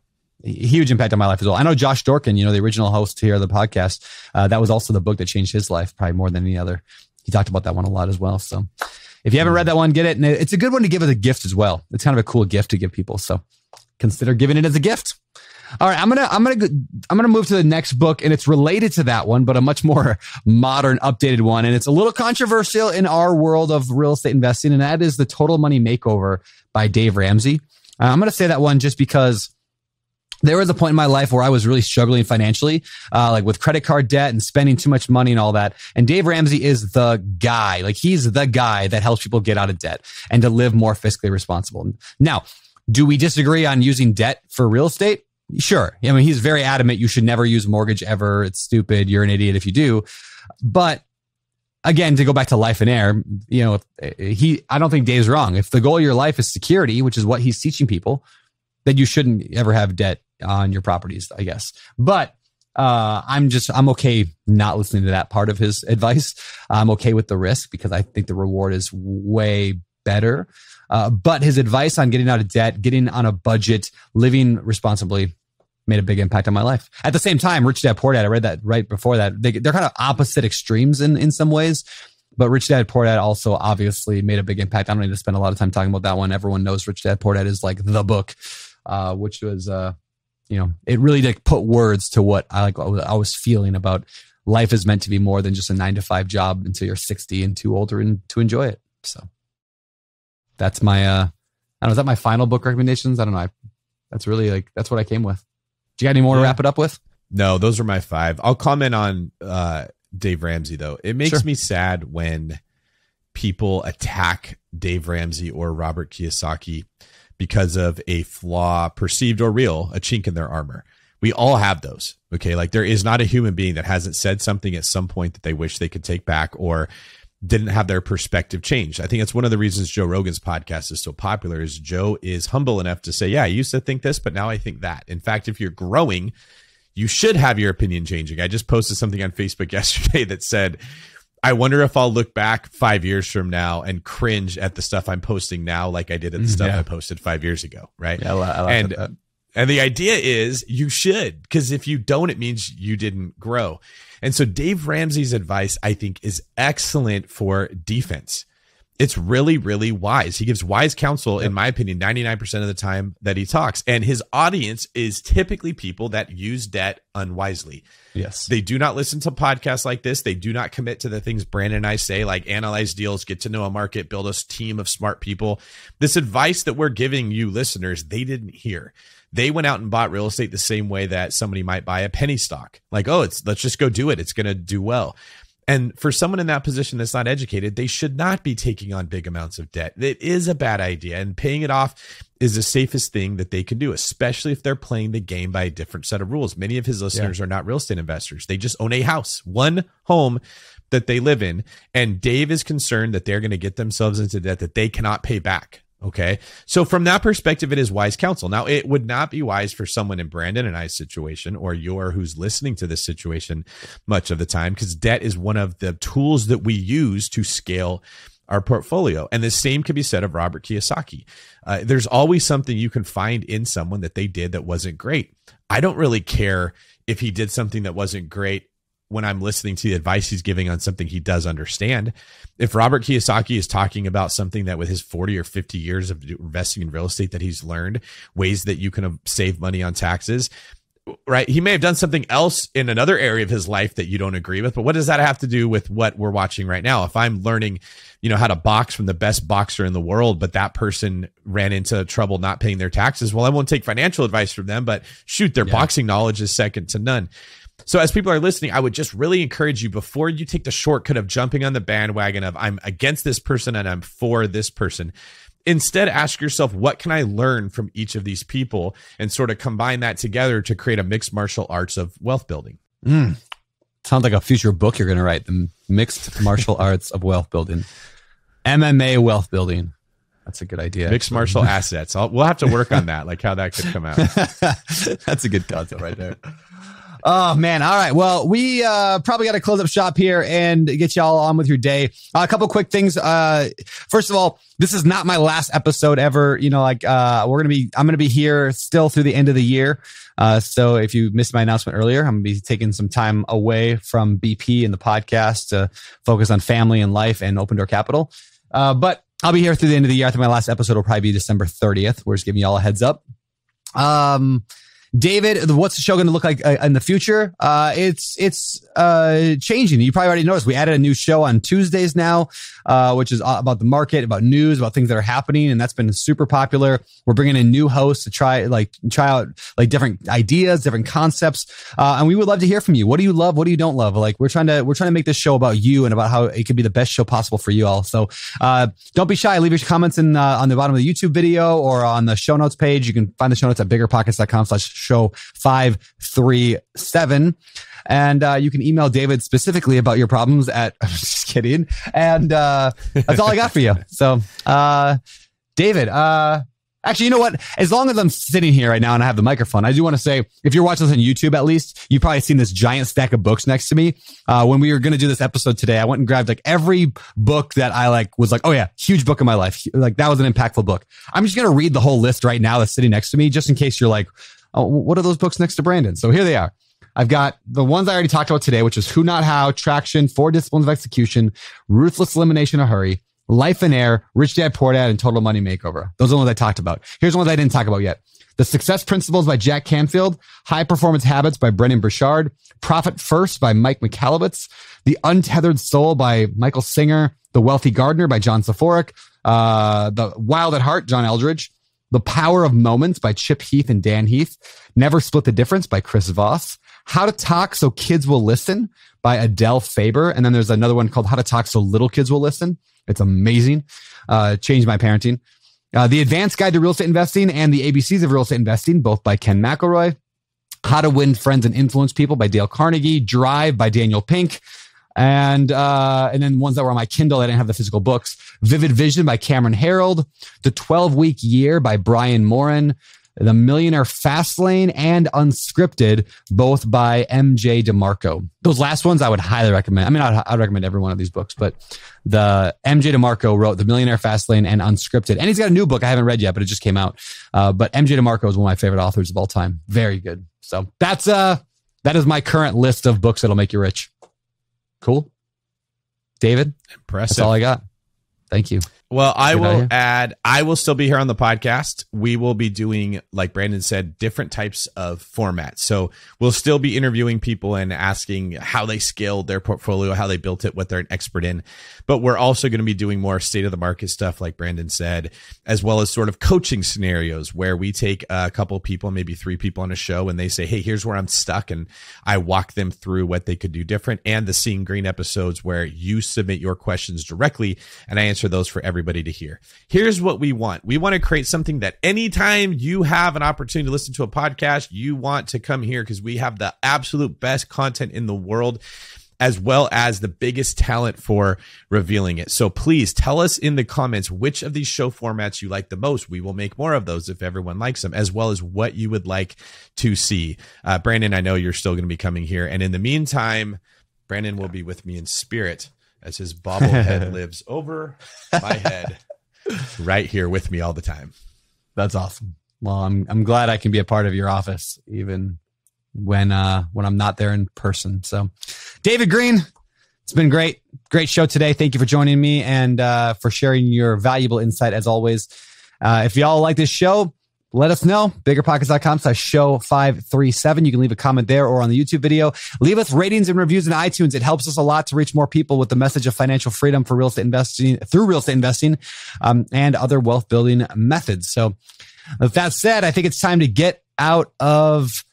huge impact on my life as well. I know josh dorkin you know the original host here of the podcast uh, that was also the book that changed his life probably more than any other. He talked about that one a lot as well so. If you haven't read that one get it and it's a good one to give as a gift as well. It's kind of a cool gift to give people so consider giving it as a gift all right, I'm gonna I'm gonna I'm gonna move to the next book, and it's related to that one, but a much more modern, updated one, and it's a little controversial in our world of real estate investing, and that is the Total Money Makeover by Dave Ramsey. Uh, I'm gonna say that one just because there was a point in my life where I was really struggling financially, uh, like with credit card debt and spending too much money and all that. And Dave Ramsey is the guy, like he's the guy that helps people get out of debt and to live more fiscally responsible. Now, do we disagree on using debt for real estate? Sure. I mean, he's very adamant you should never use mortgage ever. It's stupid. You're an idiot if you do. But again, to go back to Lifeonaire, you know, he, I don't think Dave's wrong. If the goal of your life is security, which is what he's teaching people, then you shouldn't ever have debt on your properties, I guess. But uh, I'm just, I'm okay not listening to that part of his advice. I'm okay with the risk because I think the reward is way better. Uh, but his advice on getting out of debt, getting on a budget, living responsibly made a big impact on my life. At the same time, Rich Dad Poor Dad, I read that right before that. They, they're kind of opposite extremes in, in some ways. But Rich Dad Poor Dad also obviously made a big impact. I don't need to spend a lot of time talking about that one. Everyone knows Rich Dad Poor Dad is like the book, uh, which was, uh, you know, it really did put words to what I like. I was feeling about life is meant to be more than just a nine to five job until you're 60 and too older and to enjoy it. So that's my, uh, I don't know. Is that my final book recommendations? I don't know. I, that's really like, that's what I came with. Do you got any more to wrap it up with? No, those are my five. I'll comment on uh, Dave Ramsey though. It makes Sure. me sad when people attack Dave Ramsey or Robert Kiyosaki because of a flaw, perceived or real, a chink in their armor. We all have those. Okay. Like there is not a human being that hasn't said something at some point that they wish they could take back or didn't have their perspective changed. I think it's one of the reasons Joe Rogan's podcast is so popular is Joe is humble enough to say, yeah, I used to think this, but now I think that. In fact, if you're growing, you should have your opinion changing. I just posted something on Facebook yesterday that said, I wonder if I'll look back five years from now and cringe at the stuff I'm posting now, like I did at the mm, stuff Yeah. I posted five years ago. Right. Yeah, I, I And-. And the idea is you should, because if you don't, it means you didn't grow. And so Dave Ramsey's advice, I think, is excellent for defense. It's really, really wise. He gives wise counsel, in my opinion, 99% of the time that he talks. And his audience is typically people that use debt unwisely. Yes. They do not listen to podcasts like this. They do not commit to the things Brandon and I say, like analyze deals, get to know a market, build a team of smart people. This advice that we're giving you listeners, they didn't hear. They went out and bought real estate the same way that somebody might buy a penny stock. Like, oh, it's let's just go do it. It's going to do well. And for someone in that position that's not educated, they should not be taking on big amounts of debt. It is a bad idea, and paying it off is the safest thing that they can do, especially if they're playing the game by a different set of rules. Many of his listeners yeah. are not real estate investors. They just own a house, one home that they live in. And Dave is concerned that they're going to get themselves into debt that they cannot pay back. Okay. So from that perspective, it is wise counsel. Now, it would not be wise for someone in Brandon and I's situation or your who's listening to this situation much of the time because debt is one of the tools that we use to scale our portfolio. And the same could be said of Robert Kiyosaki. Uh, there's always something you can find in someone that they did that wasn't great. I don't really care if he did something that wasn't great when I'm listening to the advice he's giving on something he does understand. If Robert Kiyosaki is talking about something that with his 40 or 50 years of investing in real estate that he's learned, ways that you can save money on taxes, right? He may have done something else in another area of his life that you don't agree with, but what does that have to do with what we're watching right now? If I'm learning, you know, how to box from the best boxer in the world, but that person ran into trouble not paying their taxes, well, I won't take financial advice from them, but shoot, their yeah. boxing knowledge is second to none. So as people are listening, I would just really encourage you before you take the shortcut of jumping on the bandwagon of I'm against this person and I'm for this person. Instead, ask yourself, what can I learn from each of these people and sort of combine that together to create a mixed martial arts of wealth building. Mm. Sounds like a future book you're going to write, the mixed martial arts of wealth building. MMA wealth building. That's a good idea. Mixed martial assets. I'll, we'll have to work on that, like how that could come out. That's a good concept right there. Oh man. All right. Well, we uh, probably got to close up shop here and get y'all on with your day. Uh, a couple quick things. Uh, first of all, this is not my last episode ever. You know, like uh, we're gonna be, I'm gonna be here still through the end of the year. Uh, so if you missed my announcement earlier, I'm gonna be taking some time away from BP and the podcast to focus on family and life and Open Door Capital. Uh, but I'll be here through the end of the year. I think my last episode will probably be December 30th. We're just giving y'all a heads up. Um, David, what's the show going to look like uh, in the future? Uh, it's it's uh, changing. You probably already noticed we added a new show on Tuesdays now, uh, which is about the market, about news, about things that are happening, and that's been super popular. We're bringing in new hosts to try like try out like different ideas, different concepts, uh, and we would love to hear from you. What do you love? What do you don't love? Like we're trying to we're trying to make this show about you and about how it could be the best show possible for you all. So uh, don't be shy. Leave your comments in on the bottom of the YouTube video or on the show notes page. You can find the show notes at biggerpockets.com/slash show 537. And uh, you can email David specifically about your problems at, I'm just kidding. And uh, that's all I got for you. So, uh, David, uh, Actually, you know what? As long as I'm sitting here right now and I have the microphone, I do want to say, if you're watching this on YouTube, at least you've probably seen this giant stack of books next to me. Uh, when we were going to do this episode today, I went and grabbed like every book that I like was like, oh yeah, huge book in my life. Like that was an impactful book. I'm just going to read the whole list right now that's sitting next to me, just in case you're like, oh, what are those books next to Brandon? So here they are. I've got the ones I already talked about today, which is Who Not How, Traction, Four Disciplines of Execution, Ruthless Elimination a Hurry, Lifeonaire, Rich Dad Poor Dad, and Total Money Makeover. Those are the ones I talked about. Here's the ones I didn't talk about yet. The Success Principles by Jack Canfield, High Performance Habits by Brendon Burchard, Profit First by Mike Michalowicz, The Untethered Soul by Michael Singer, The Wealthy Gardener by John Soforic, uh, The Wild at Heart, John Eldredge, The Power of Moments by Chip Heath and Dan Heath, Never Split the Difference by Chris Voss, How to Talk So Kids Will Listen by Adele Faber. And then there's another one called How to Talk So Little Kids Will Listen it's amazing. Uh, changed my parenting. Uh, the Advanced Guide to Real Estate Investing and the ABCs of Real Estate Investing, both by Ken McElroy. How to Win Friends and Influence People by Dale Carnegie. Drive by Daniel Pink. And uh, and then ones that were on my Kindle, I didn't have the physical books. Vivid Vision by Cameron Herold, The 12 Week Year by Brian Moran. The Millionaire Fastlane and Unscripted, both by MJ DeMarco. Those last ones I would highly recommend. I mean, I'd, I'd recommend every one of these books, but the MJ DeMarco wrote The Millionaire Fastlane and Unscripted. And he's got a new book I haven't read yet, but it just came out. Uh, but MJ DeMarco is one of my favorite authors of all time. Very good. So that's, uh, that is my current list of books that'll make you rich. Cool. David. Impressive. That's all I got. Thank you. Well, I will add, I will still be here on the podcast. We will be doing, like Brandon said, different types of formats. So we'll still be interviewing people and asking how they scaled their portfolio, how they built it, what they're an expert in. But we're also going to be doing more state of the market stuff, like Brandon said, as well as sort of coaching scenarios where we take a couple people, maybe three people on a show, and they say, Hey, here's where I'm stuck. And I walk them through what they could do different. And the Seeing Green episodes where you submit your questions directly and I answer those for everybody to hear. Here's what we want. We want to create something that anytime you have an opportunity to listen to a podcast, you want to come here because we have the absolute best content in the world as well as the biggest talent for revealing it. So please tell us in the comments which of these show formats you like the most. We will make more of those if everyone likes them, as well as what you would like to see. Uh, Brandon, I know you're still going to be coming here. And in the meantime, Brandon will be with me in spirit as his bobblehead lives over my head right here with me all the time. That's awesome. Well, I'm I'm glad I can be a part of your office, even when uh when I'm not there in person. So David Greene, it's been great. Great show today. Thank you for joining me and uh for sharing your valuable insight as always. Uh if y'all like this show, let us know. Biggerpockets.com slash show 537. You can leave a comment there or on the YouTube video. Leave us ratings and reviews in iTunes. It helps us a lot to reach more people with the message of financial freedom for real estate investing through real estate investing um, and other wealth building methods. So with that said, I think it's time to get out of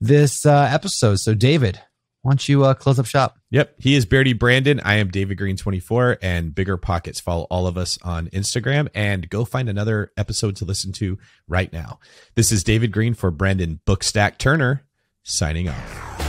this uh, episode. So, David, why don't you uh, close up shop? Yep. He is Beardy Brandon. I am David Greene24 and Bigger Pockets. Follow all of us on Instagram and go find another episode to listen to right now. This is David Green for Brandon Bookstack Turner signing off.